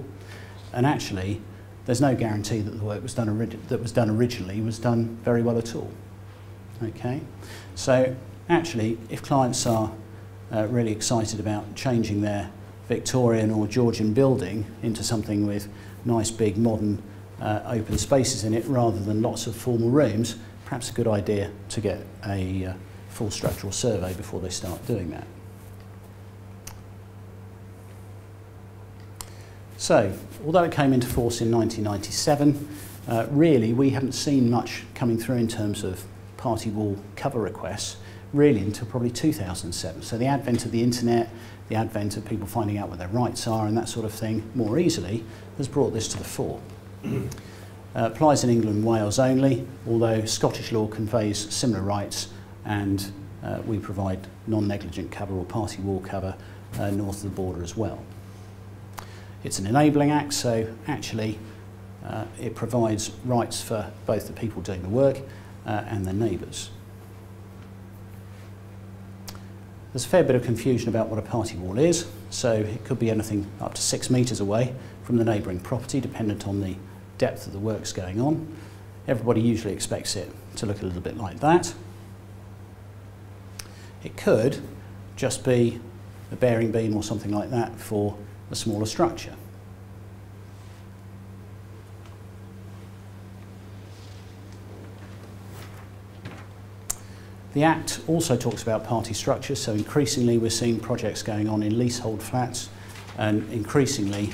and actually there's no guarantee that the work was done that was done originally was done very well at all. Okay, so actually, if clients are uh, really excited about changing their Victorian or Georgian building into something with nice big modern uh, open spaces in it rather than lots of formal rooms, perhaps a good idea to get a uh, full structural survey before they start doing that. So, although it came into force in 1997, uh, really we haven't seen much coming through in terms of party wall cover requests really until probably 2007. So the advent of the internet, the advent of people finding out what their rights are and that sort of thing more easily has brought this to the fore. uh, applies in England and Wales only, although Scottish law conveys similar rights and uh, we provide non-negligent cover or party wall cover uh, north of the border as well. It's an enabling act, so actually uh, it provides rights for both the people doing the work uh, and their neighbours. There's a fair bit of confusion about what a party wall is, so it could be anything up to six metres away from the neighbouring property, dependent on the depth of the works going on. Everybody usually expects it to look a little bit like that. It could just be a bearing beam or something like that for a smaller structure. The Act also talks about party structure, so increasingly we're seeing projects going on in leasehold flats, and increasingly,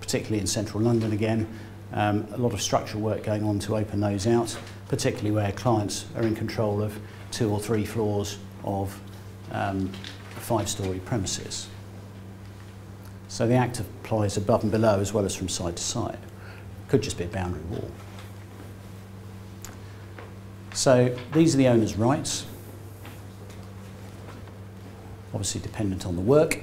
particularly in central London again, um, a lot of structural work going on to open those out, particularly where clients are in control of two or three floors of um, five-storey premises. So the Act applies above and below as well as from side to side. Could just be a boundary wall. So these are the owner's rights, obviously dependent on the work.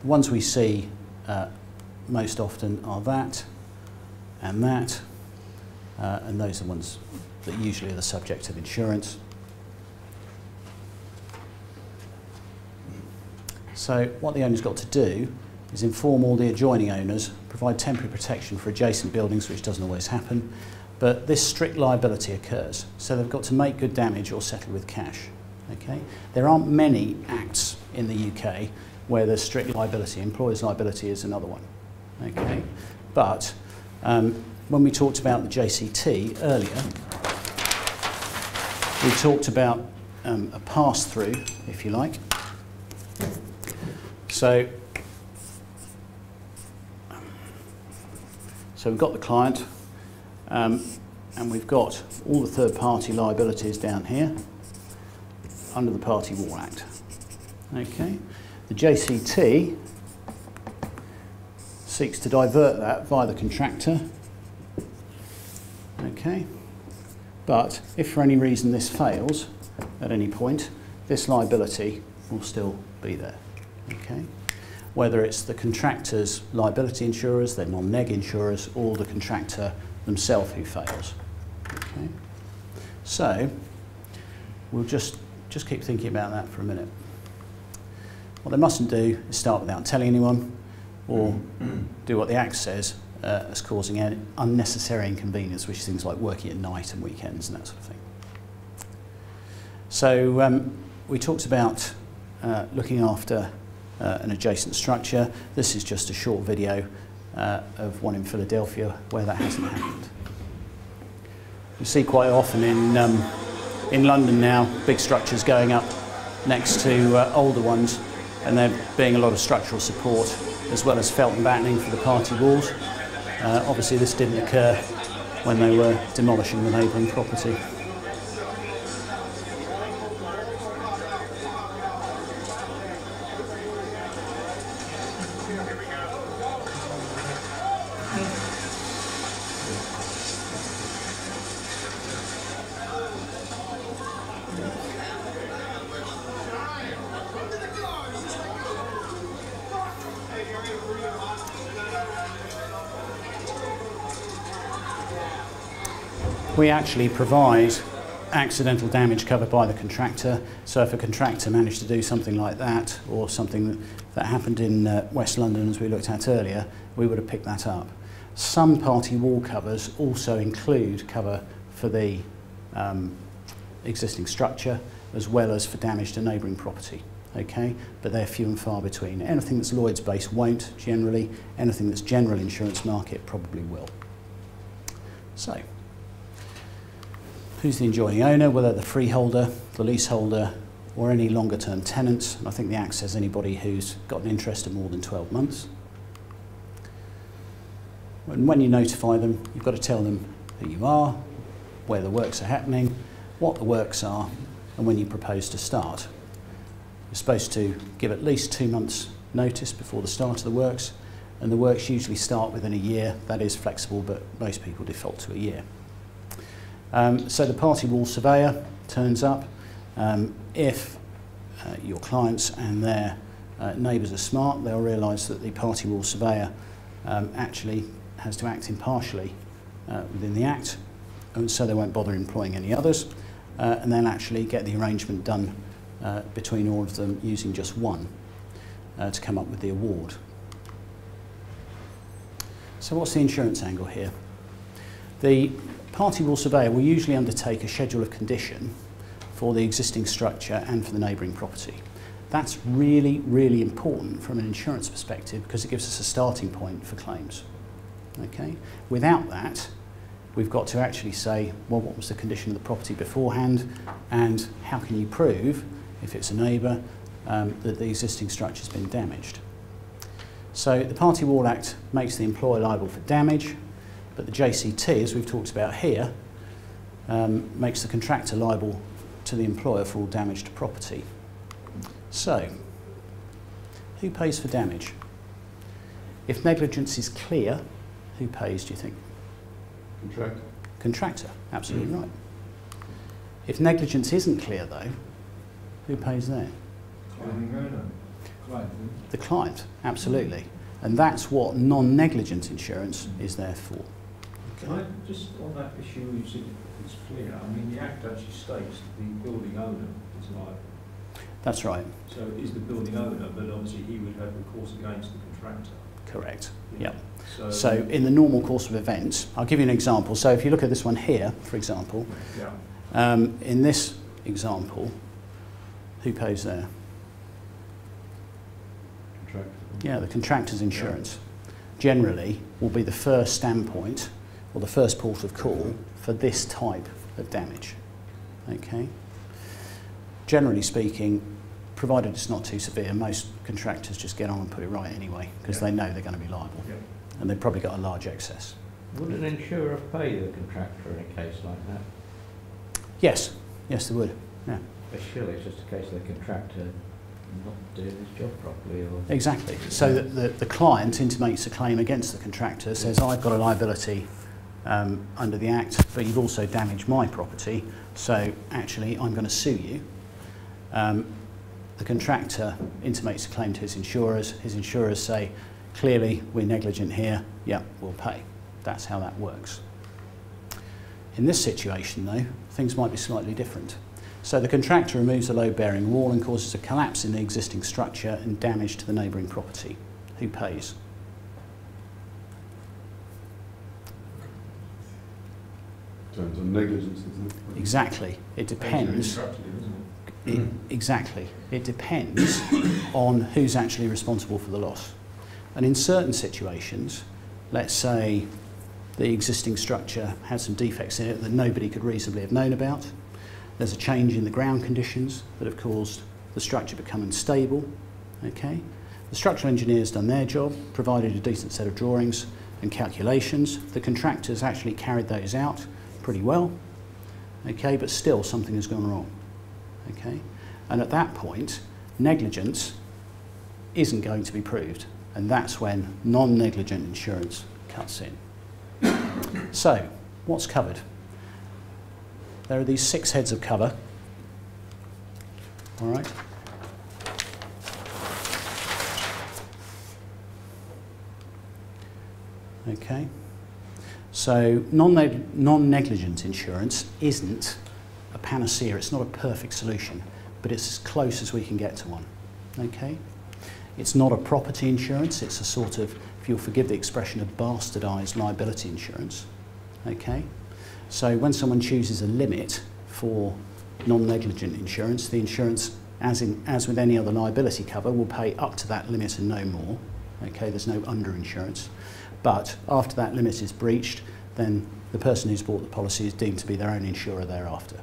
The ones we see uh, most often are that and that, uh, and those are the ones that usually are the subject of insurance. So what the owner's got to do is inform all the adjoining owners, provide temporary protection for adjacent buildings, which doesn't always happen, but this strict liability occurs. So they've got to make good damage or settle with cash. Okay? There aren't many acts in the UK where there's strict liability. Employer's liability is another one. Okay? But um, when we talked about the JCT earlier, we talked about um, a pass-through, if you like. So So we've got the client, um, and we've got all the third-party liabilities down here under the Party Wall Act. Okay. The JCT seeks to divert that via the contractor. Okay. But if for any reason this fails at any point, this liability will still be there. Okay whether it's the contractor's liability insurers, their non-neg insurers, or the contractor themselves who fails. Okay. So we'll just, just keep thinking about that for a minute. What they mustn't do is start without telling anyone or do what the Act says uh, as causing an unnecessary inconvenience, which is things like working at night and weekends and that sort of thing. So um, we talked about uh, looking after uh, an adjacent structure. This is just a short video uh, of one in Philadelphia where that hasn't happened. You see quite often in, um, in London now, big structures going up next to uh, older ones and there being a lot of structural support as well as felt and battening for the party walls. Uh, obviously this didn't occur when they were demolishing the neighbouring property. We actually provide accidental damage covered by the contractor. So if a contractor managed to do something like that or something that, that happened in uh, West London as we looked at earlier, we would have picked that up. Some party wall covers also include cover for the um, existing structure as well as for damage to neighbouring property. Okay, but they're few and far between. Anything that's Lloyd's based won't generally. Anything that's general insurance market probably will. So, who's the adjoining owner, whether the freeholder, the leaseholder, or any longer term tenants. And I think the Act says anybody who's got an interest of more than 12 months. And when you notify them, you've got to tell them who you are, where the works are happening, what the works are, and when you propose to start. You're supposed to give at least two months notice before the start of the works, and the works usually start within a year. That is flexible, but most people default to a year. Um, so the party wall surveyor turns up. Um, if uh, your clients and their uh, neighbours are smart, they'll realise that the party wall surveyor um, actually has to act impartially uh, within the Act, and so they won't bother employing any others, uh, and then actually get the arrangement done uh, between all of them using just one uh, to come up with the award. So what's the insurance angle here? The party wall surveyor will usually undertake a schedule of condition for the existing structure and for the neighbouring property. That's really, really important from an insurance perspective because it gives us a starting point for claims. Okay? Without that, we've got to actually say, well, what was the condition of the property beforehand, and how can you prove, if it's a neighbour, um, that the existing structure's been damaged. So the Party Wall Act makes the employer liable for damage, but the JCT, as we've talked about here, um, makes the contractor liable to the employer for all damage to property. So, who pays for damage? If negligence is clear, who pays, do you think? Contract. Contractor, absolutely right. If negligence isn't clear, though, who pays there? The client, absolutely. And that's what non-negligent insurance is there for. Can I, just on that issue, you said it's clear, I mean, the Act actually states that the building owner is liable. That's right, So it is the building owner, but obviously he would have recourse against the contractor. correct. Yeah. Yep. So, So in the normal course of events, I'll give you an example. So if you look at this one here, for example, yeah, um, in this example, who pays there? Contract. Yeah, the contractor's insurance generally will be the first standpoint or the first port of call for this type of damage. Okay? Generally speaking, provided it's not too severe, most contractors just get on and put it right anyway because Yeah. they know they're going to be liable yeah. and they've probably got a large excess. Would an insurer pay the contractor in a case like that? Yes, yes, they would. Yeah, But surely it's just a case of the contractor not doing his job properly or... exactly. So that the, the client intimates a claim against the contractor, says, I've got a liability um, under the Act, but you've also damaged my property, so actually I'm going to sue you. Um, the contractor intimates a claim to his insurers. His insurers say, clearly we're negligent here, yeah, we'll pay. That's how that works. In this situation, though, things might be slightly different. So the contractor removes the load-bearing wall and causes a collapse in the existing structure and damage to the neighbouring property. Who pays? Turns on negligence, doesn't it? Exactly. It depends. Isn't It, exactly. It depends on who's actually responsible for the loss. And in certain situations, let's say the existing structure has some defects in it that nobody could reasonably have known about. There's a change in the ground conditions that have caused the structure to become unstable. Okay? The structural engineer's done their job, provided a decent set of drawings and calculations. The contractors actually carried those out pretty well. Okay, but still something has gone wrong. Okay? And at that point, negligence isn't going to be proved. And that's when non-negligent insurance cuts in. so, what's covered? There are these six heads of cover. All right? Okay? So, non-neg- non-negligent insurance isn't a panacea, it's not a perfect solution, but it's as close as we can get to one. Okay? It's not a property insurance, it's a sort of, if you'll forgive the expression, a bastardised liability insurance. Okay? So when someone chooses a limit for non-negligent insurance, the insurance, as, in, as with any other liability cover, will pay up to that limit and no more. Okay, there's no underinsurance. But after that limit is breached, then the person who's bought the policy is deemed to be their own insurer thereafter.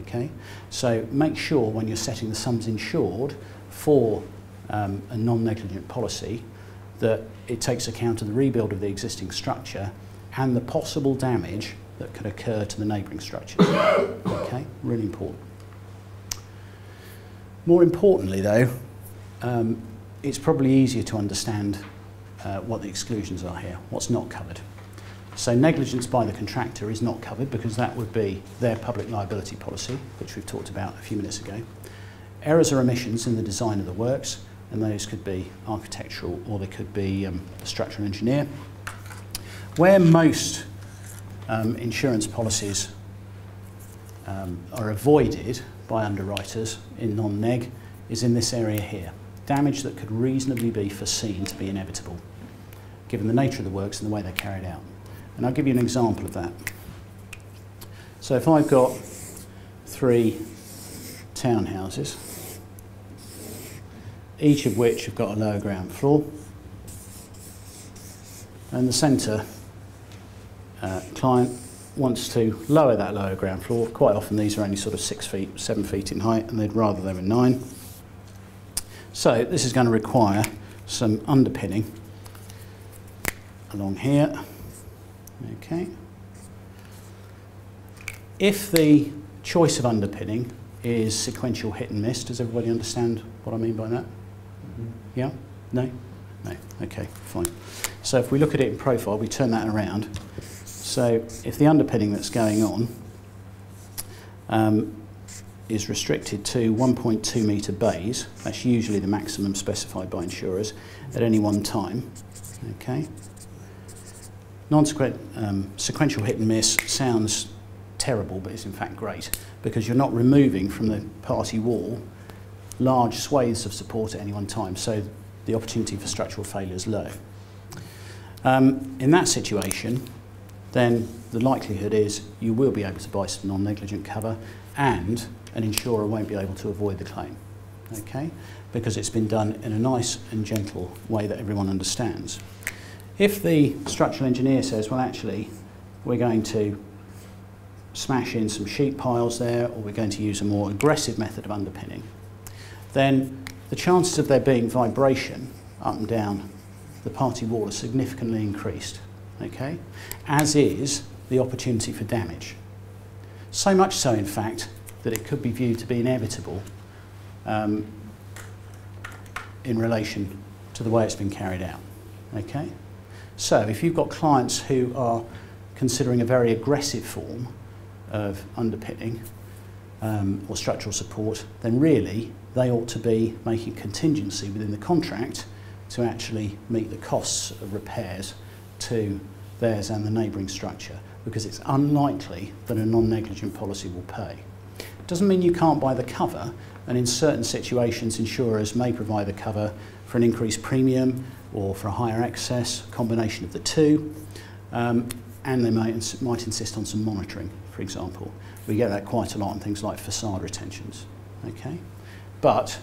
Okay? So make sure when you're setting the sums insured for um, a non-negligent policy that it takes account of the rebuild of the existing structure and the possible damage that could occur to the neighbouring structures. okay? Really important. More importantly though, um, it's probably easier to understand uh, what the exclusions are here, what's not covered. So negligence by the contractor is not covered because that would be their public liability policy, which we've talked about a few minutes ago. Errors or omissions in the design of the works, and those could be architectural or they could be um, a structural engineer. Where most um, insurance policies um, are avoided by underwriters in non-neg is in this area here. Damage that could reasonably be foreseen to be inevitable, given the nature of the works and the way they're carried out. And I'll give you an example of that. So if I've got three townhouses, each of which have got a lower ground floor, and the centre uh, client wants to lower that lower ground floor, quite often these are only sort of six feet, seven feet in height, and they'd rather they were nine. So this is going to require some underpinning along here. Okay. If the choice of underpinning is sequential hit and miss, does everybody understand what I mean by that? Yeah? No? No. Okay, fine. So if we look at it in profile, we turn that around. So if the underpinning that's going on um, is restricted to 1.2 metre bays, that's usually the maximum specified by insurers at any one time. Okay. Non-sequential um, hit and miss sounds terrible, but it's in fact great because you're not removing from the party wall large swathes of support at any one time, so the opportunity for structural failure is low. Um, in that situation, then the likelihood is you will be able to buy some non-negligent cover and an insurer won't be able to avoid the claim, okay? Because it's been done in a nice and gentle way that everyone understands. If the structural engineer says, well, actually, we're going to smash in some sheet piles there, or we're going to use a more aggressive method of underpinning, then the chances of there being vibration up and down the party wall are significantly increased, okay? As is the opportunity for damage. So much so, in fact, that it could be viewed to be inevitable um, in relation to the way it's been carried out, okay? So if you've got clients who are considering a very aggressive form of underpinning um, or structural support, then really they ought to be making contingency within the contract to actually meet the costs of repairs to theirs and the neighbouring structure because it's unlikely that a non-negligent policy will pay. Doesn't mean you can't buy the cover and in certain situations insurers may provide the cover for an increased premium or for a higher excess, combination of the two, um, and they might, might insist on some monitoring, for example. We get that quite a lot on things like facade retentions. Okay? But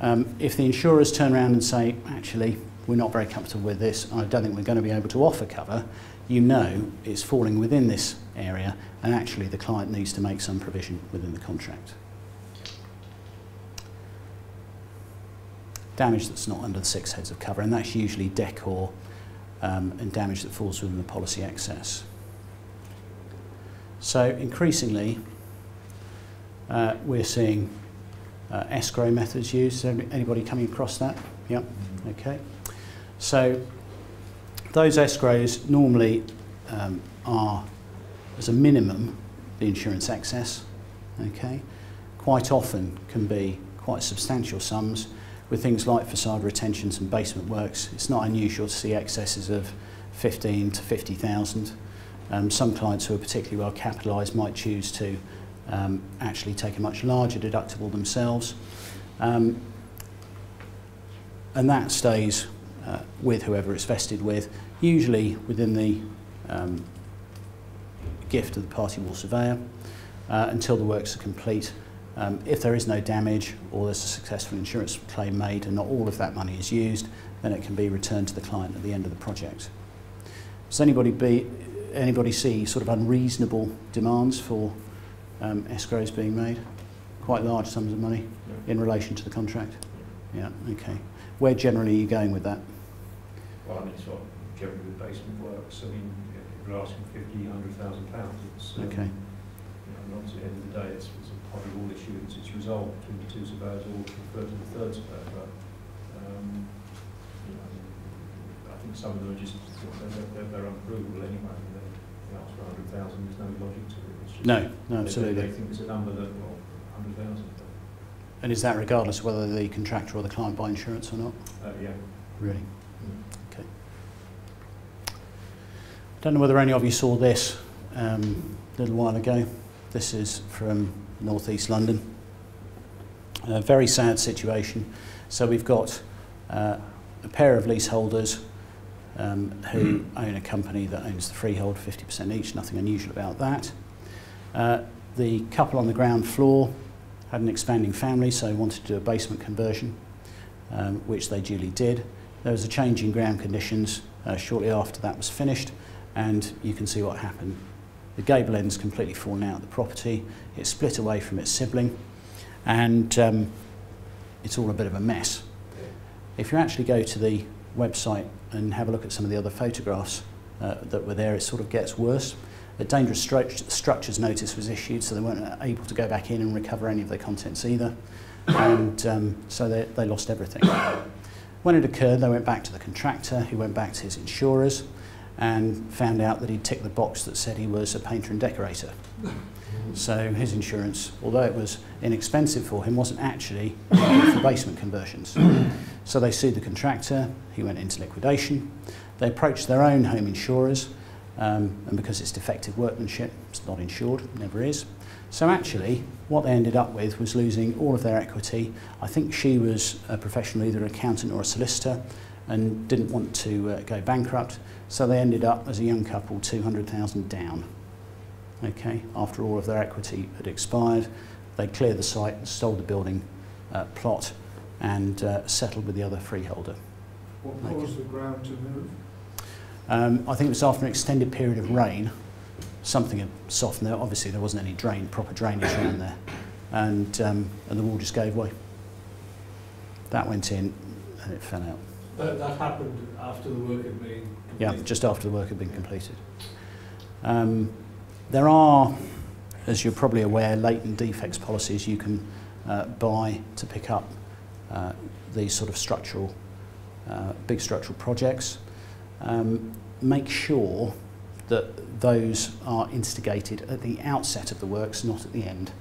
um, if the insurers turn around and say, actually, we're not very comfortable with this, I don't think we're going to be able to offer cover, you know it's falling within this area and actually the client needs to make some provision within the contract. Damage that's not under the six heads of cover, and that's usually decor um, and damage that falls within the policy excess. So increasingly, uh, we're seeing uh, escrow methods used. Anybody coming across that? Yep. Okay. So those escrows normally um, are, as a minimum, the insurance excess. Okay. Quite often can be quite substantial sums with things like facade retentions and basement works. It's not unusual to see excesses of 15 to 50,000. Um, some clients who are particularly well capitalised might choose to um, actually take a much larger deductible themselves. Um, and that stays uh, with whoever it's vested with, usually within the um, gift of the party wall surveyor uh, until the works are complete. Um, if there is no damage or there's a successful insurance claim made and not all of that money is used, then it can be returned to the client at the end of the project. Does anybody, be, anybody see sort of unreasonable demands for um, escrows being made? Quite large sums of money in relation to the contract? Yeah, okay. Where generally are you going with that? Well, I mean, it's what generally with basement works, I mean, if you're asking fifty, hundred thousand pounds, it's, um, Okay. you know, obviously at the end of the day, it's, it's a probably all issues. it's, resolved between the two surveyors or referred to the third surveyor, but, um, you know, I think some of them are just, they're, they're, they're unprovable anyway, and they, they ask for hundred thousand, there's no logic to it. It's just- No, no, they- They, absolutely. they think it's a number that, well, hundred thousand, And is that regardless of whether the contractor or the client buy insurance or not? uh, yeah. Really? Okay. I Don't know whether any of you saw this um, a little while ago. This is from northeast London. A very sad situation. So we've got uh, a pair of leaseholders um, who own a company that owns the freehold 50% each, nothing unusual about that. Uh, the couple on the ground floor had an expanding family, so wanted to do a basement conversion, um, which they duly did. There was a change in ground conditions uh, shortly after that was finished, and you can see what happened. The gable end's completely fallen out of the property. It split away from its sibling, and um, it's all a bit of a mess. If you actually go to the website and have a look at some of the other photographs uh, that were there, it sort of gets worse. A dangerous stru- structures notice was issued, so they weren't able to go back in and recover any of their contents either. And um, so they, they lost everything. When it occurred, they went back to the contractor, who went back to his insurers, and found out that he'd ticked the box that said he was a painter and decorator. So his insurance, although it was inexpensive for him, wasn't actually for basement conversions. So they sued the contractor, he went into liquidation. They approached their own home insurers, um, and because it's defective workmanship, it's not insured, never is. So actually, what they ended up with was losing all of their equity. I think she was a professional, either an accountant or a solicitor, and didn't want to uh, go bankrupt. So they ended up, as a young couple, 200,000 down. Okay, after all of their equity had expired, they cleared the site, sold the building uh, plot, and uh, settled with the other freeholder. What Okay. caused the ground to move? Um, I think it was after an extended period of rain, something had softened there. Obviously, there wasn't any drain, proper drainage around there, and um, and the wall just gave way. That went in, and it fell out. That, that happened after the work had been Yeah, completed? just after the work had been completed. Um, there are, as you're probably aware, latent defects policies you can uh, buy to pick up uh, these sort of structural, uh, big structural projects. Um, make sure that those are instigated at the outset of the works, not at the end.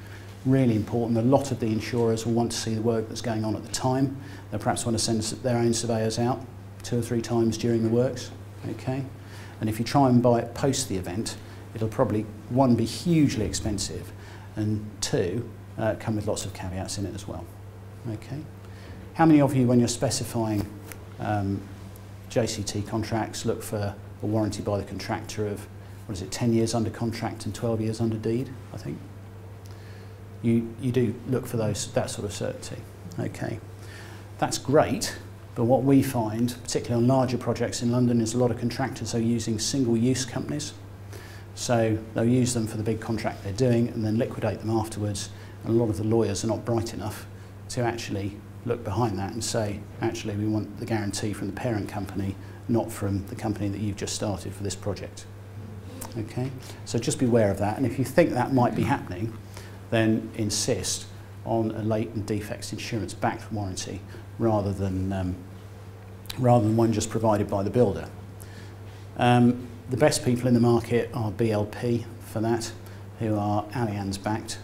Really important. A lot of the insurers will want to see the work that's going on at the time. They perhaps want to send their own surveyors out two or three times during the works. Okay? And if you try and buy it post the event, it'll probably, one, be hugely expensive, and two, uh, come with lots of caveats in it as well. Okay? How many of you, when you're specifying um, JCT contracts look for a warranty by the contractor of, what is it, 10 years under contract and 12 years under deed, I think. You, you do look for those, that sort of certainty. Okay. That's great, but what we find, particularly on larger projects in London, is a lot of contractors are using single-use companies. So they'll use them for the big contract they're doing and then liquidate them afterwards. And a lot of the lawyers are not bright enough to actually look behind that and say, actually, we want the guarantee from the parent company, not from the company that you've just started for this project. Okay? So just beware of that. And if you think that might be happening, then insist on a latent defects insurance backed warranty rather than, um, rather than one just provided by the builder. Um, the best people in the market are BLP for that, who are Allianz backed.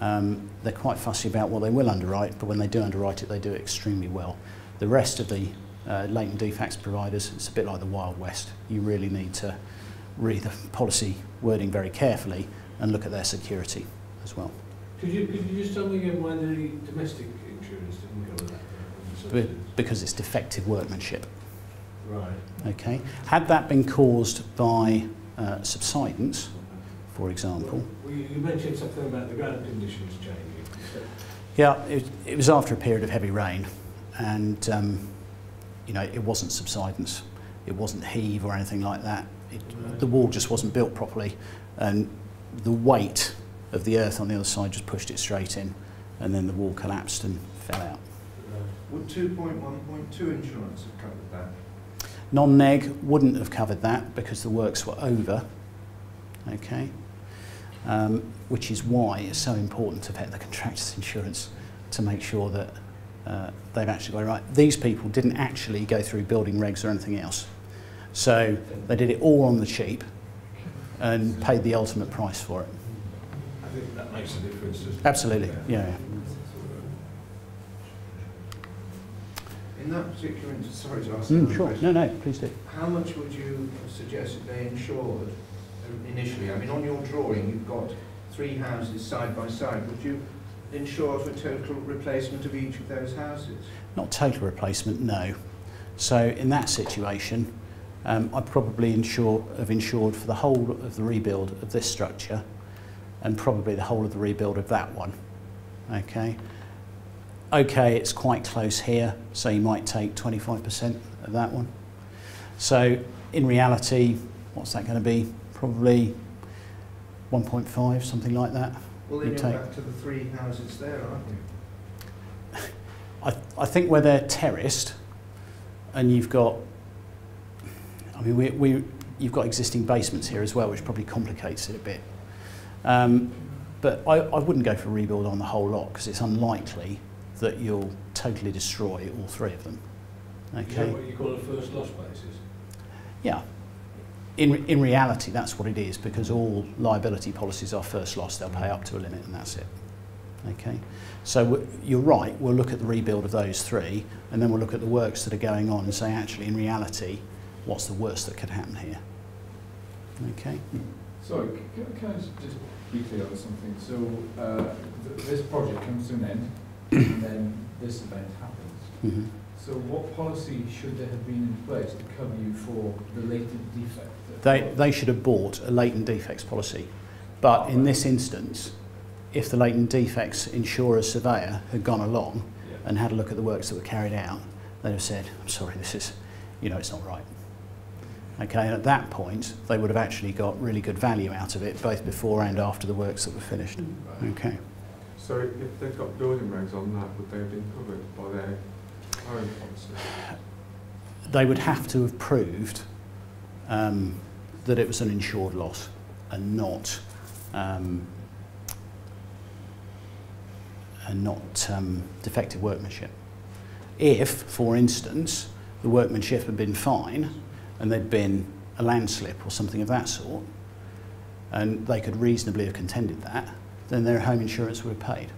Um, they're quite fussy about what they will underwrite, but when they do underwrite it, they do it extremely well. The rest of the uh, latent defects providers, it's a bit like the Wild West. You really need to read the policy wording very carefully and look at their security as well. Could you, could you just tell me again why the domestic insurance didn't cover that? Be- because it's defective workmanship. Right. Okay. Had that been caused by uh, subsidence, for example, Well, you, mentioned something about the ground conditions changing. Yeah, it, it was after a period of heavy rain, and um, you know it wasn't subsidence, it wasn't heave or anything like that. It, Right. the wall just wasn't built properly, and the weight of the earth on the other side just pushed it straight in, and then the wall collapsed and fell out. Would 2.1.2 insurance have covered that? Non-neg wouldn't have covered that because the works were over, okay? Um, which is why it's so important to vet the contractor's insurance to make sure that uh, they've actually got it right. These people didn't actually go through building regs or anything else. So they did it all on the cheap and paid the ultimate price for it. I think that makes a difference. Absolutely, yeah. yeah. In that particular, ins- sorry to ask Mm, another sure, question. no, no, please do. How much would you suggest that they insured initially? I mean, on your drawing, you've got three houses side by side. Would you insure for total replacement of each of those houses? Not total replacement, no. So in that situation, um, I'd probably insure, have insured for the whole of the rebuild of this structure and probably the whole of the rebuild of that one. Okay. Okay, it's quite close here, so you might take 25% of that one. So in reality, what's that going to be? Probably 1.5, something like that. Well, then You you're take- back to the three houses there, aren't you? I, I think where they're terraced and you've got, I mean, we, we, you've got existing basements here as well, which probably complicates it a bit. Um, but I, I wouldn't go for rebuild on the whole lot because it's unlikely that you'll totally destroy all three of them. Is that Okay. what you call a first loss basis? Yeah. In, in reality, that's what it is because all liability policies are first loss. They'll pay up to a limit and that's it. Okay. So you're right. We'll look at the rebuild of those three and then we'll look at the works that are going on and say, actually, in reality, what's the worst that could happen here? Okay. Sorry, can, can I just be clear on something? So, uh, th- this project comes to an end, and then this event happens. hmm So what policy should there have been in place to cover you for the latent defect? They, they should have bought a latent defects policy. But in this instance, if the latent defects insurer surveyor had gone along Yeah. and had a look at the works that were carried out, they'd have said, I'm sorry, this is, you know, it's not right. Okay, and at that point, they would have actually got really good value out of it, both before and after the works that were finished. Okay. So if they've got building regs on that, would they have been covered by their own policy? They would have to have proved um, that it was an insured loss and not um, and not um, defective workmanship. If, for instance, the workmanship had been fine and there'd been a landslip or something of that sort, and they could reasonably have contended that, then their home insurance would have paid.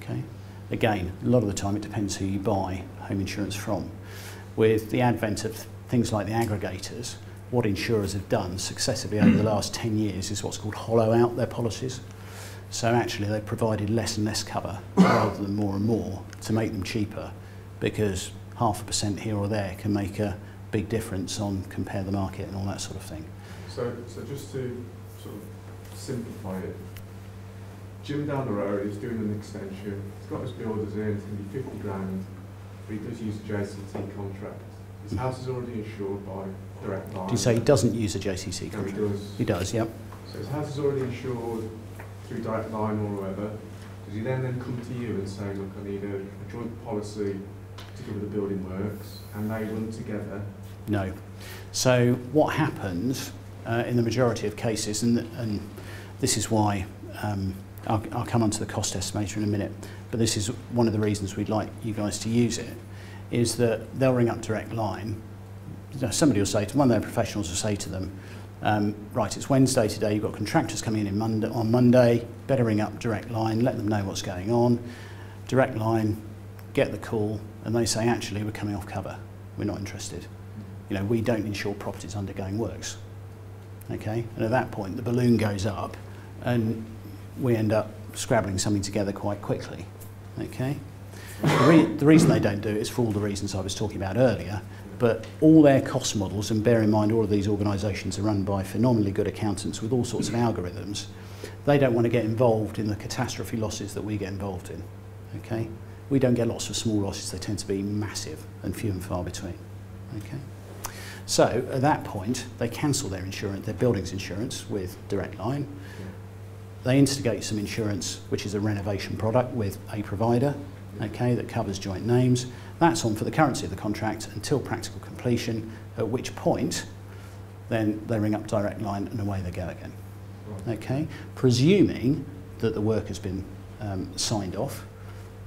Okay? Again, a lot of the time it depends who you buy home insurance from. With the advent of things like the aggregators, what insurers have done successively over the hmm. last 10 years is what's called hollow out their policies. So actually they've provided less and less cover rather than more and more to make them cheaper because half a percent here or there can make a big difference on compare the market and all that sort of thing. So, so just to sort of simplify it, Jim down the road is doing an extension, he's got his builders in, it's going to be 50 grand, but he does use a JCT contract. His house is already insured by Direct Line. Do you say he doesn't use a JCT No, he contract? does. He does, yep. So his house is already insured through Direct Line or whatever. Does he then then come to you and say, look, I need a, a joint policy to cover the building works, and they run together? No. So what happens uh, in the majority of cases, and, and this is why um, I'll, I'll come on to the cost estimator in a minute, but this is one of the reasons we'd like you guys to use it, is that they'll ring up direct line. You know, somebody will say to one of their professionals will say to them, um, right, it's Wednesday today, you've got contractors coming in, in Monday, on Monday, better ring up direct line, let them know what's going on. Direct line, get the call, and they say, actually, we're coming off cover, we're not interested. You know, we don't insure properties undergoing works. Okay? And at that point, the balloon goes up and we end up scrabbling something together quite quickly. Okay? The, re- the reason they don't do it is for all the reasons I was talking about earlier, but all their cost models, and bear in mind all of these organisations are run by phenomenally good accountants with all sorts of algorithms, they don't want to get involved in the catastrophe losses that we get involved in. Okay? We don't get lots of small losses, they tend to be massive and few and far between. Okay? So at that point, they cancel their insurance, their buildings insurance with Direct Line. They instigate some insurance, which is a renovation product with a provider, okay, that covers joint names. That's on for the currency of the contract until practical completion, at which point then they ring up Direct Line and away they go again. Okay, presuming that the work has been um, signed off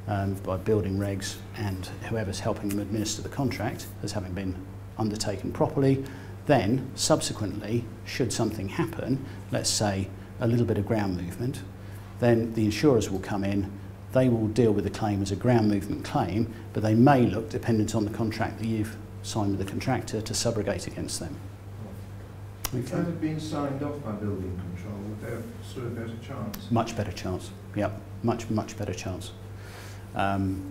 um, by building regs and whoever's helping them administer the contract as having been undertaken properly, then subsequently, should something happen, let's say a little bit of ground movement, then the insurers will come in, they will deal with the claim as a ground movement claim, but they may look, dependent on the contract that you've signed with the contractor, to subrogate against them. If that had been signed off by building control, would there have stood a better chance? Much better chance. Yep, much, much better chance. Um,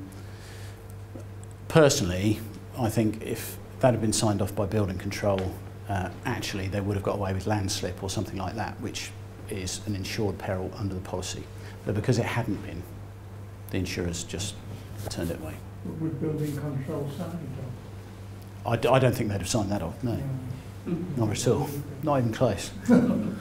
personally, I think if that had been signed off by building control, uh, actually they would have got away with landslip or something like that, which is an insured peril under the policy. But because it hadn't been, the insurers just turned it away. Would building control sign it I, d- I don't think they'd have signed that off, no. off? Not at all. Not even close. I've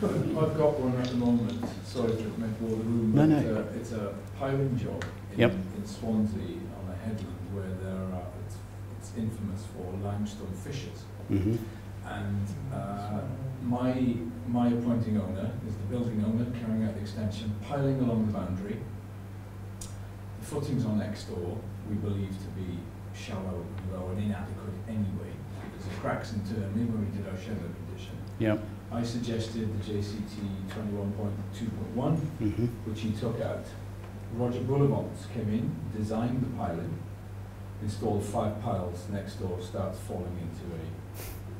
got one at the moment, sorry to make all the room, No, but no. uh, it's a piling job in, Yep. in Swansea on a headland where there are, it's, it's infamous for limestone fissures. hmm And uh, my, my appointing owner is the building owner carrying out the extension, piling along the boundary. Footings on next door, we believe to be shallow, low and inadequate anyway, because of cracks internally when we did our shallow condition. Yep. I suggested the JCT twenty-one point two point one, hmm which he took out. Roger Bullivant came in, designed the piling, installed five piles next door, starts falling into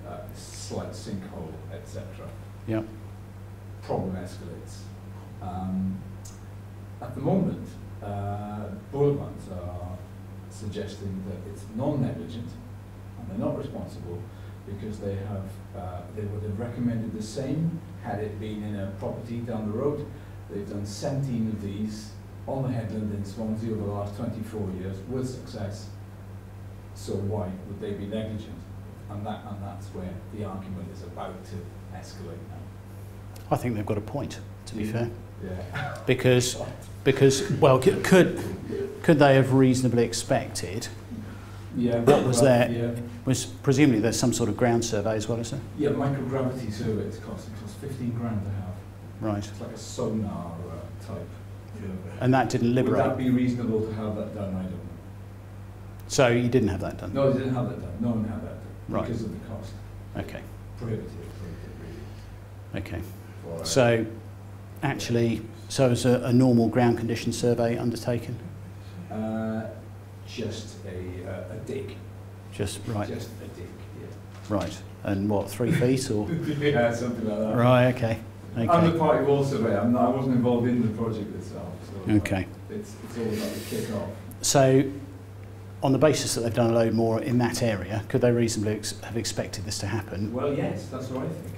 a uh, slight sinkhole, etc. Yep. Problem escalates. Um, at the moment, uh, are suggesting that it's non-negligent and they're not responsible because they have, uh, they would have recommended the same had it been in a property down the road. They've done 17 of these on the headland in Swansea over the last 24 years with success. So why would they be negligent? And that and that's where the argument is about to escalate now. I think they've got a point, to be Yeah. fair. Yeah. Because, because well, could, could they have reasonably expected, Yeah. What was there? Yeah. was presumably there's some sort of ground survey as well, is there? Yeah, microgravity surveys cost, it costs 15 grand to have. Right. It's like a sonar uh, type. And that didn't liberate. Would that be reasonable to have that done? I don't know. So you didn't have that done? No, they didn't have that done. No one had that done. Right. Because of the cost. Okay, Prohibitive, prohibitive really. okay. So actually, so is a, a normal ground condition survey undertaken? Uh, just a, uh, a dig. Just, right, Just a dig, right. And what, three feet or? yeah. yeah, something like that. Right, okay, I'm the party wall surveyor. I'm not, I wasn't involved in the project itself. So, uh, okay. It's, it's all about the kick-off. So on the basis that they've done a load more in that area, could they reasonably ex- have expected this to happen? Well, yes, that's what I think.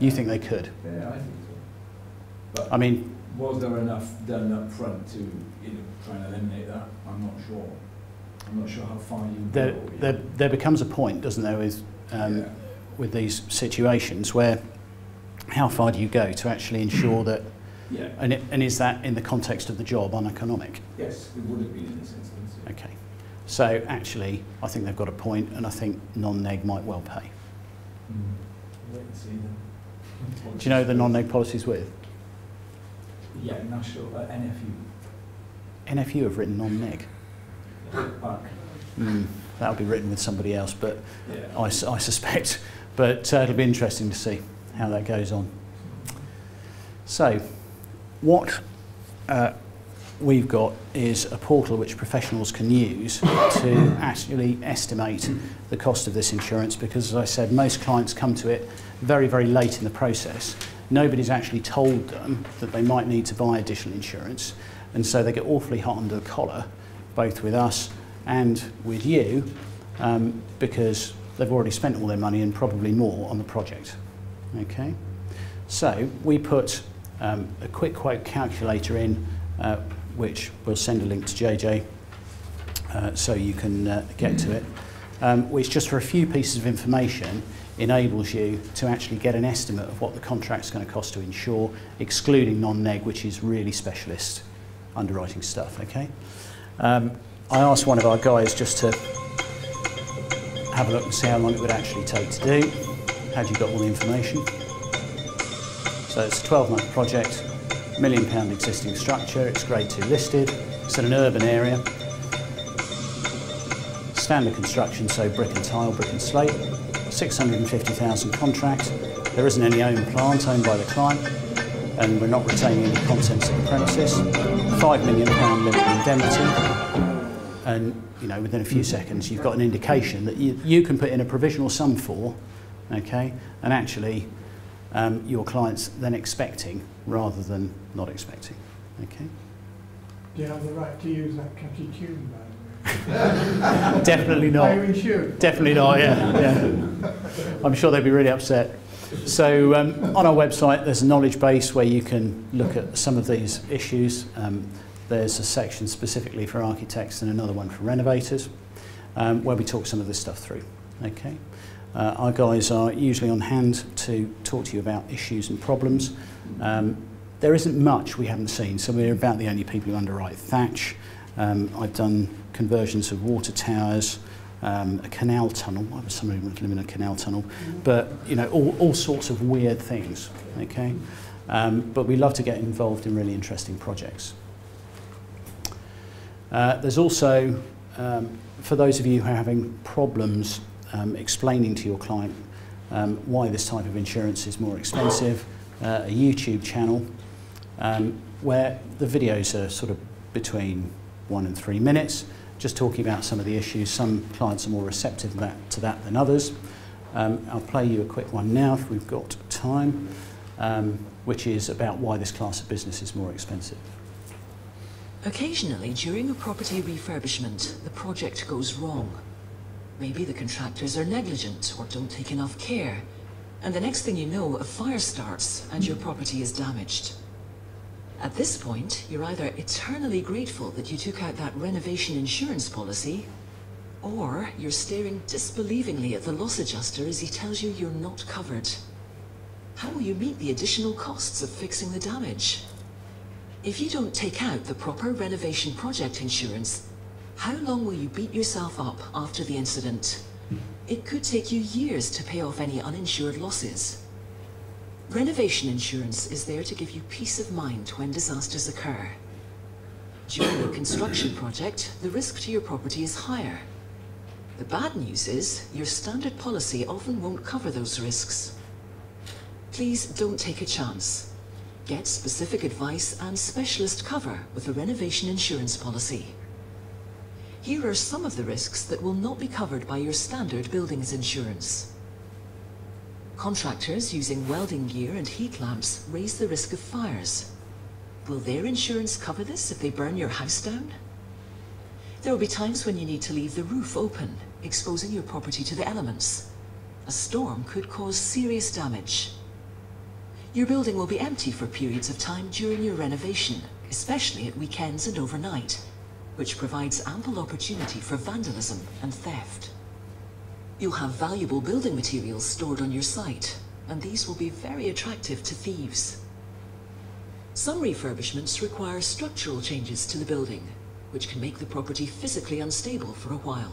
You think they could? Yeah, I think so. But I mean, was there enough done up front to, you know, try and eliminate that? I'm not sure. I'm not sure how far you there, go. there, there becomes a point, doesn't there, with, um, yeah. with these situations where how far do you go to actually ensure that, yeah. and, it, and is that in the context of the job uneconomic? Yes, it would have been in this instance. yeah. Okay. So actually, I think they've got a point, and I think non-neg might well pay. Mm. Wait and see then. Do you know the non-neg policies with? Yeah, national, uh, NFU. NFU have written on Nick. Mm, that'll be written with somebody else, but Yeah. I, I suspect. But uh, it'll be interesting to see how that goes on. So, what uh, we've got is a portal which professionals can use to actually estimate the cost of this insurance because, as I said, most clients come to it very, very late in the process. Nobody's actually told them that they might need to buy additional insurance, and so they get awfully hot under the collar, both with us and with you, um, because they've already spent all their money and probably more on the project. Okay? So we put um, a quick quote calculator in, uh, which we'll send a link to JJ uh, so you can uh, get to it, um, which just for a few pieces of information enables you to actually get an estimate of what the contract's going to cost to insure, excluding non-neg, which is really specialist underwriting stuff. Okay. Um, I asked one of our guys just to have a look and see how long it would actually take to do. Had you got all the information? So it's a 12 month project, million pound existing structure, it's grade 2 listed, it's in an urban area. Standard construction, so brick and tile, brick and slate. 650,000 contract. There isn't any own plant owned by the client, and we're not retaining any contents of the premises. £5 million pound limit indemnity, and you know within a few seconds you've got an indication that you, you can put in a provisional sum for, okay, and actually um, your client's then expecting rather than not expecting, okay. Do you have the right to use that catchy tune, way? Definitely not. Are you insured? Definitely not, yeah. yeah. I'm sure they'd be really upset. So um, on our website, there's a knowledge base where you can look at some of these issues. Um, there's a section specifically for architects and another one for renovators, um, where we talk some of this stuff through. Okay. Uh, our guys are usually on hand to talk to you about issues and problems. Um, there isn't much we haven't seen, so we're about the only people who underwrite thatch. Um, I've done conversions of water towers, um, a canal tunnel. Why was somebody want to in a canal tunnel? But, you know, all, all sorts of weird things, okay? Um, but we love to get involved in really interesting projects. Uh, there's also, um, for those of you who are having problems um, explaining to your client um, why this type of insurance is more expensive, uh, a YouTube channel um, where the videos are sort of between one and three minutes, just talking about some of the issues. Some clients are more receptive to that, to that than others. Um, I'll play you a quick one now if we've got time, um, which is about why this class of business is more expensive. Occasionally, during a property refurbishment, the project goes wrong. Maybe the contractors are negligent or don't take enough care, and the next thing you know, a fire starts and your property is damaged. At this point, you're either eternally grateful that you took out that renovation insurance policy, or you're staring disbelievingly at the loss adjuster as he tells you you're not covered. How will you meet the additional costs of fixing the damage? If you don't take out the proper renovation project insurance, how long will you beat yourself up after the incident? It could take you years to pay off any uninsured losses. Renovation insurance is there to give you peace of mind when disasters occur. During a construction project, the risk to your property is higher. The bad news is, your standard policy often won't cover those risks. Please don't take a chance. Get specific advice and specialist cover with a renovation insurance policy. Here are some of the risks that will not be covered by your standard buildings insurance. Contractors using welding gear and heat lamps raise the risk of fires. Will their insurance cover this if they burn your house down? There will be times when you need to leave the roof open, exposing your property to the elements. A storm could cause serious damage. Your building will be empty for periods of time during your renovation, especially at weekends and overnight, which provides ample opportunity for vandalism and theft. You'll have valuable building materials stored on your site, and these will be very attractive to thieves. Some refurbishments require structural changes to the building, which can make the property physically unstable for a while.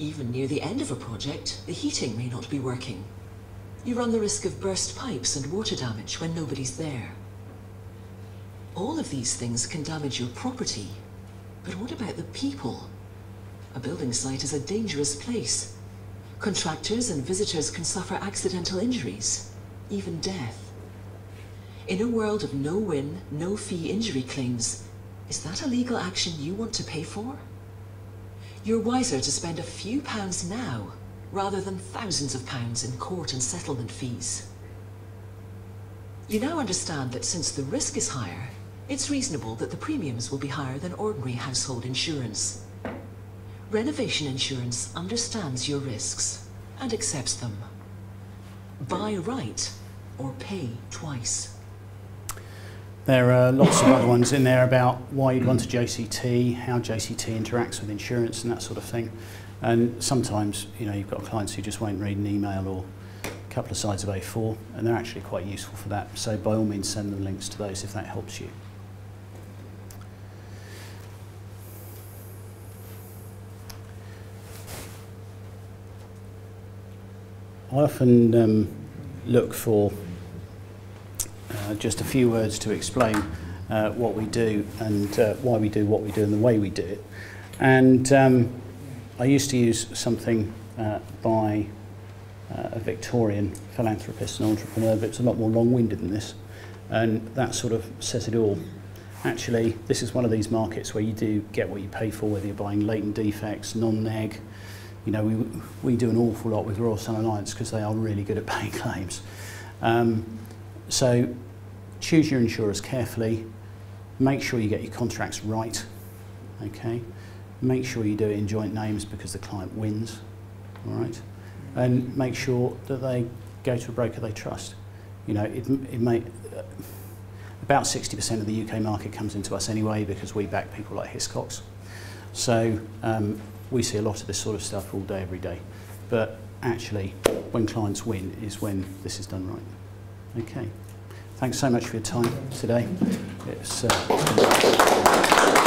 Even near the end of a project, the heating may not be working. You run the risk of burst pipes and water damage when nobody's there. All of these things can damage your property, but what about the people? A building site is a dangerous place. Contractors and visitors can suffer accidental injuries, even death. In a world of no-win, no-fee injury claims, is that a legal action you want to pay for? You're wiser to spend a few pounds now, rather than thousands of pounds in court and settlement fees. You now understand that since the risk is higher, it's reasonable that the premiums will be higher than ordinary household insurance. Renovation insurance understands your risks and accepts them. Buy right or pay twice. There are lots of other ones in there about why you'd want a JCT, how JCT interacts with insurance and that sort of thing. And sometimes, you know, you've got clients who just won't read an email or a couple of sides of A4, and they're actually quite useful for that. So by all means, send them links to those if that helps you. I often um, look for uh, just a few words to explain uh, what we do and uh, why we do what we do and the way we do it. And um, I used to use something uh, by uh, a Victorian philanthropist and entrepreneur, but it's a lot more long-winded than this. And that sort of says it all. Actually, this is one of these markets where you do get what you pay for, whether you're buying latent defects, non-neg, you know, we, we do an awful lot with Royal Sun Alliance because they are really good at paying claims. Um, so choose your insurers carefully, make sure you get your contracts right, okay? Make sure you do it in joint names because the client wins, all right? And make sure that they go to a broker they trust. You know, it, it may, uh, about 60% of the UK market comes into us anyway because we back people like Hiscox. So um, we see a lot of this sort of stuff all day, every day. But actually, when clients win is when this is done right. Okay. Thanks so much for your time today. It's, uh,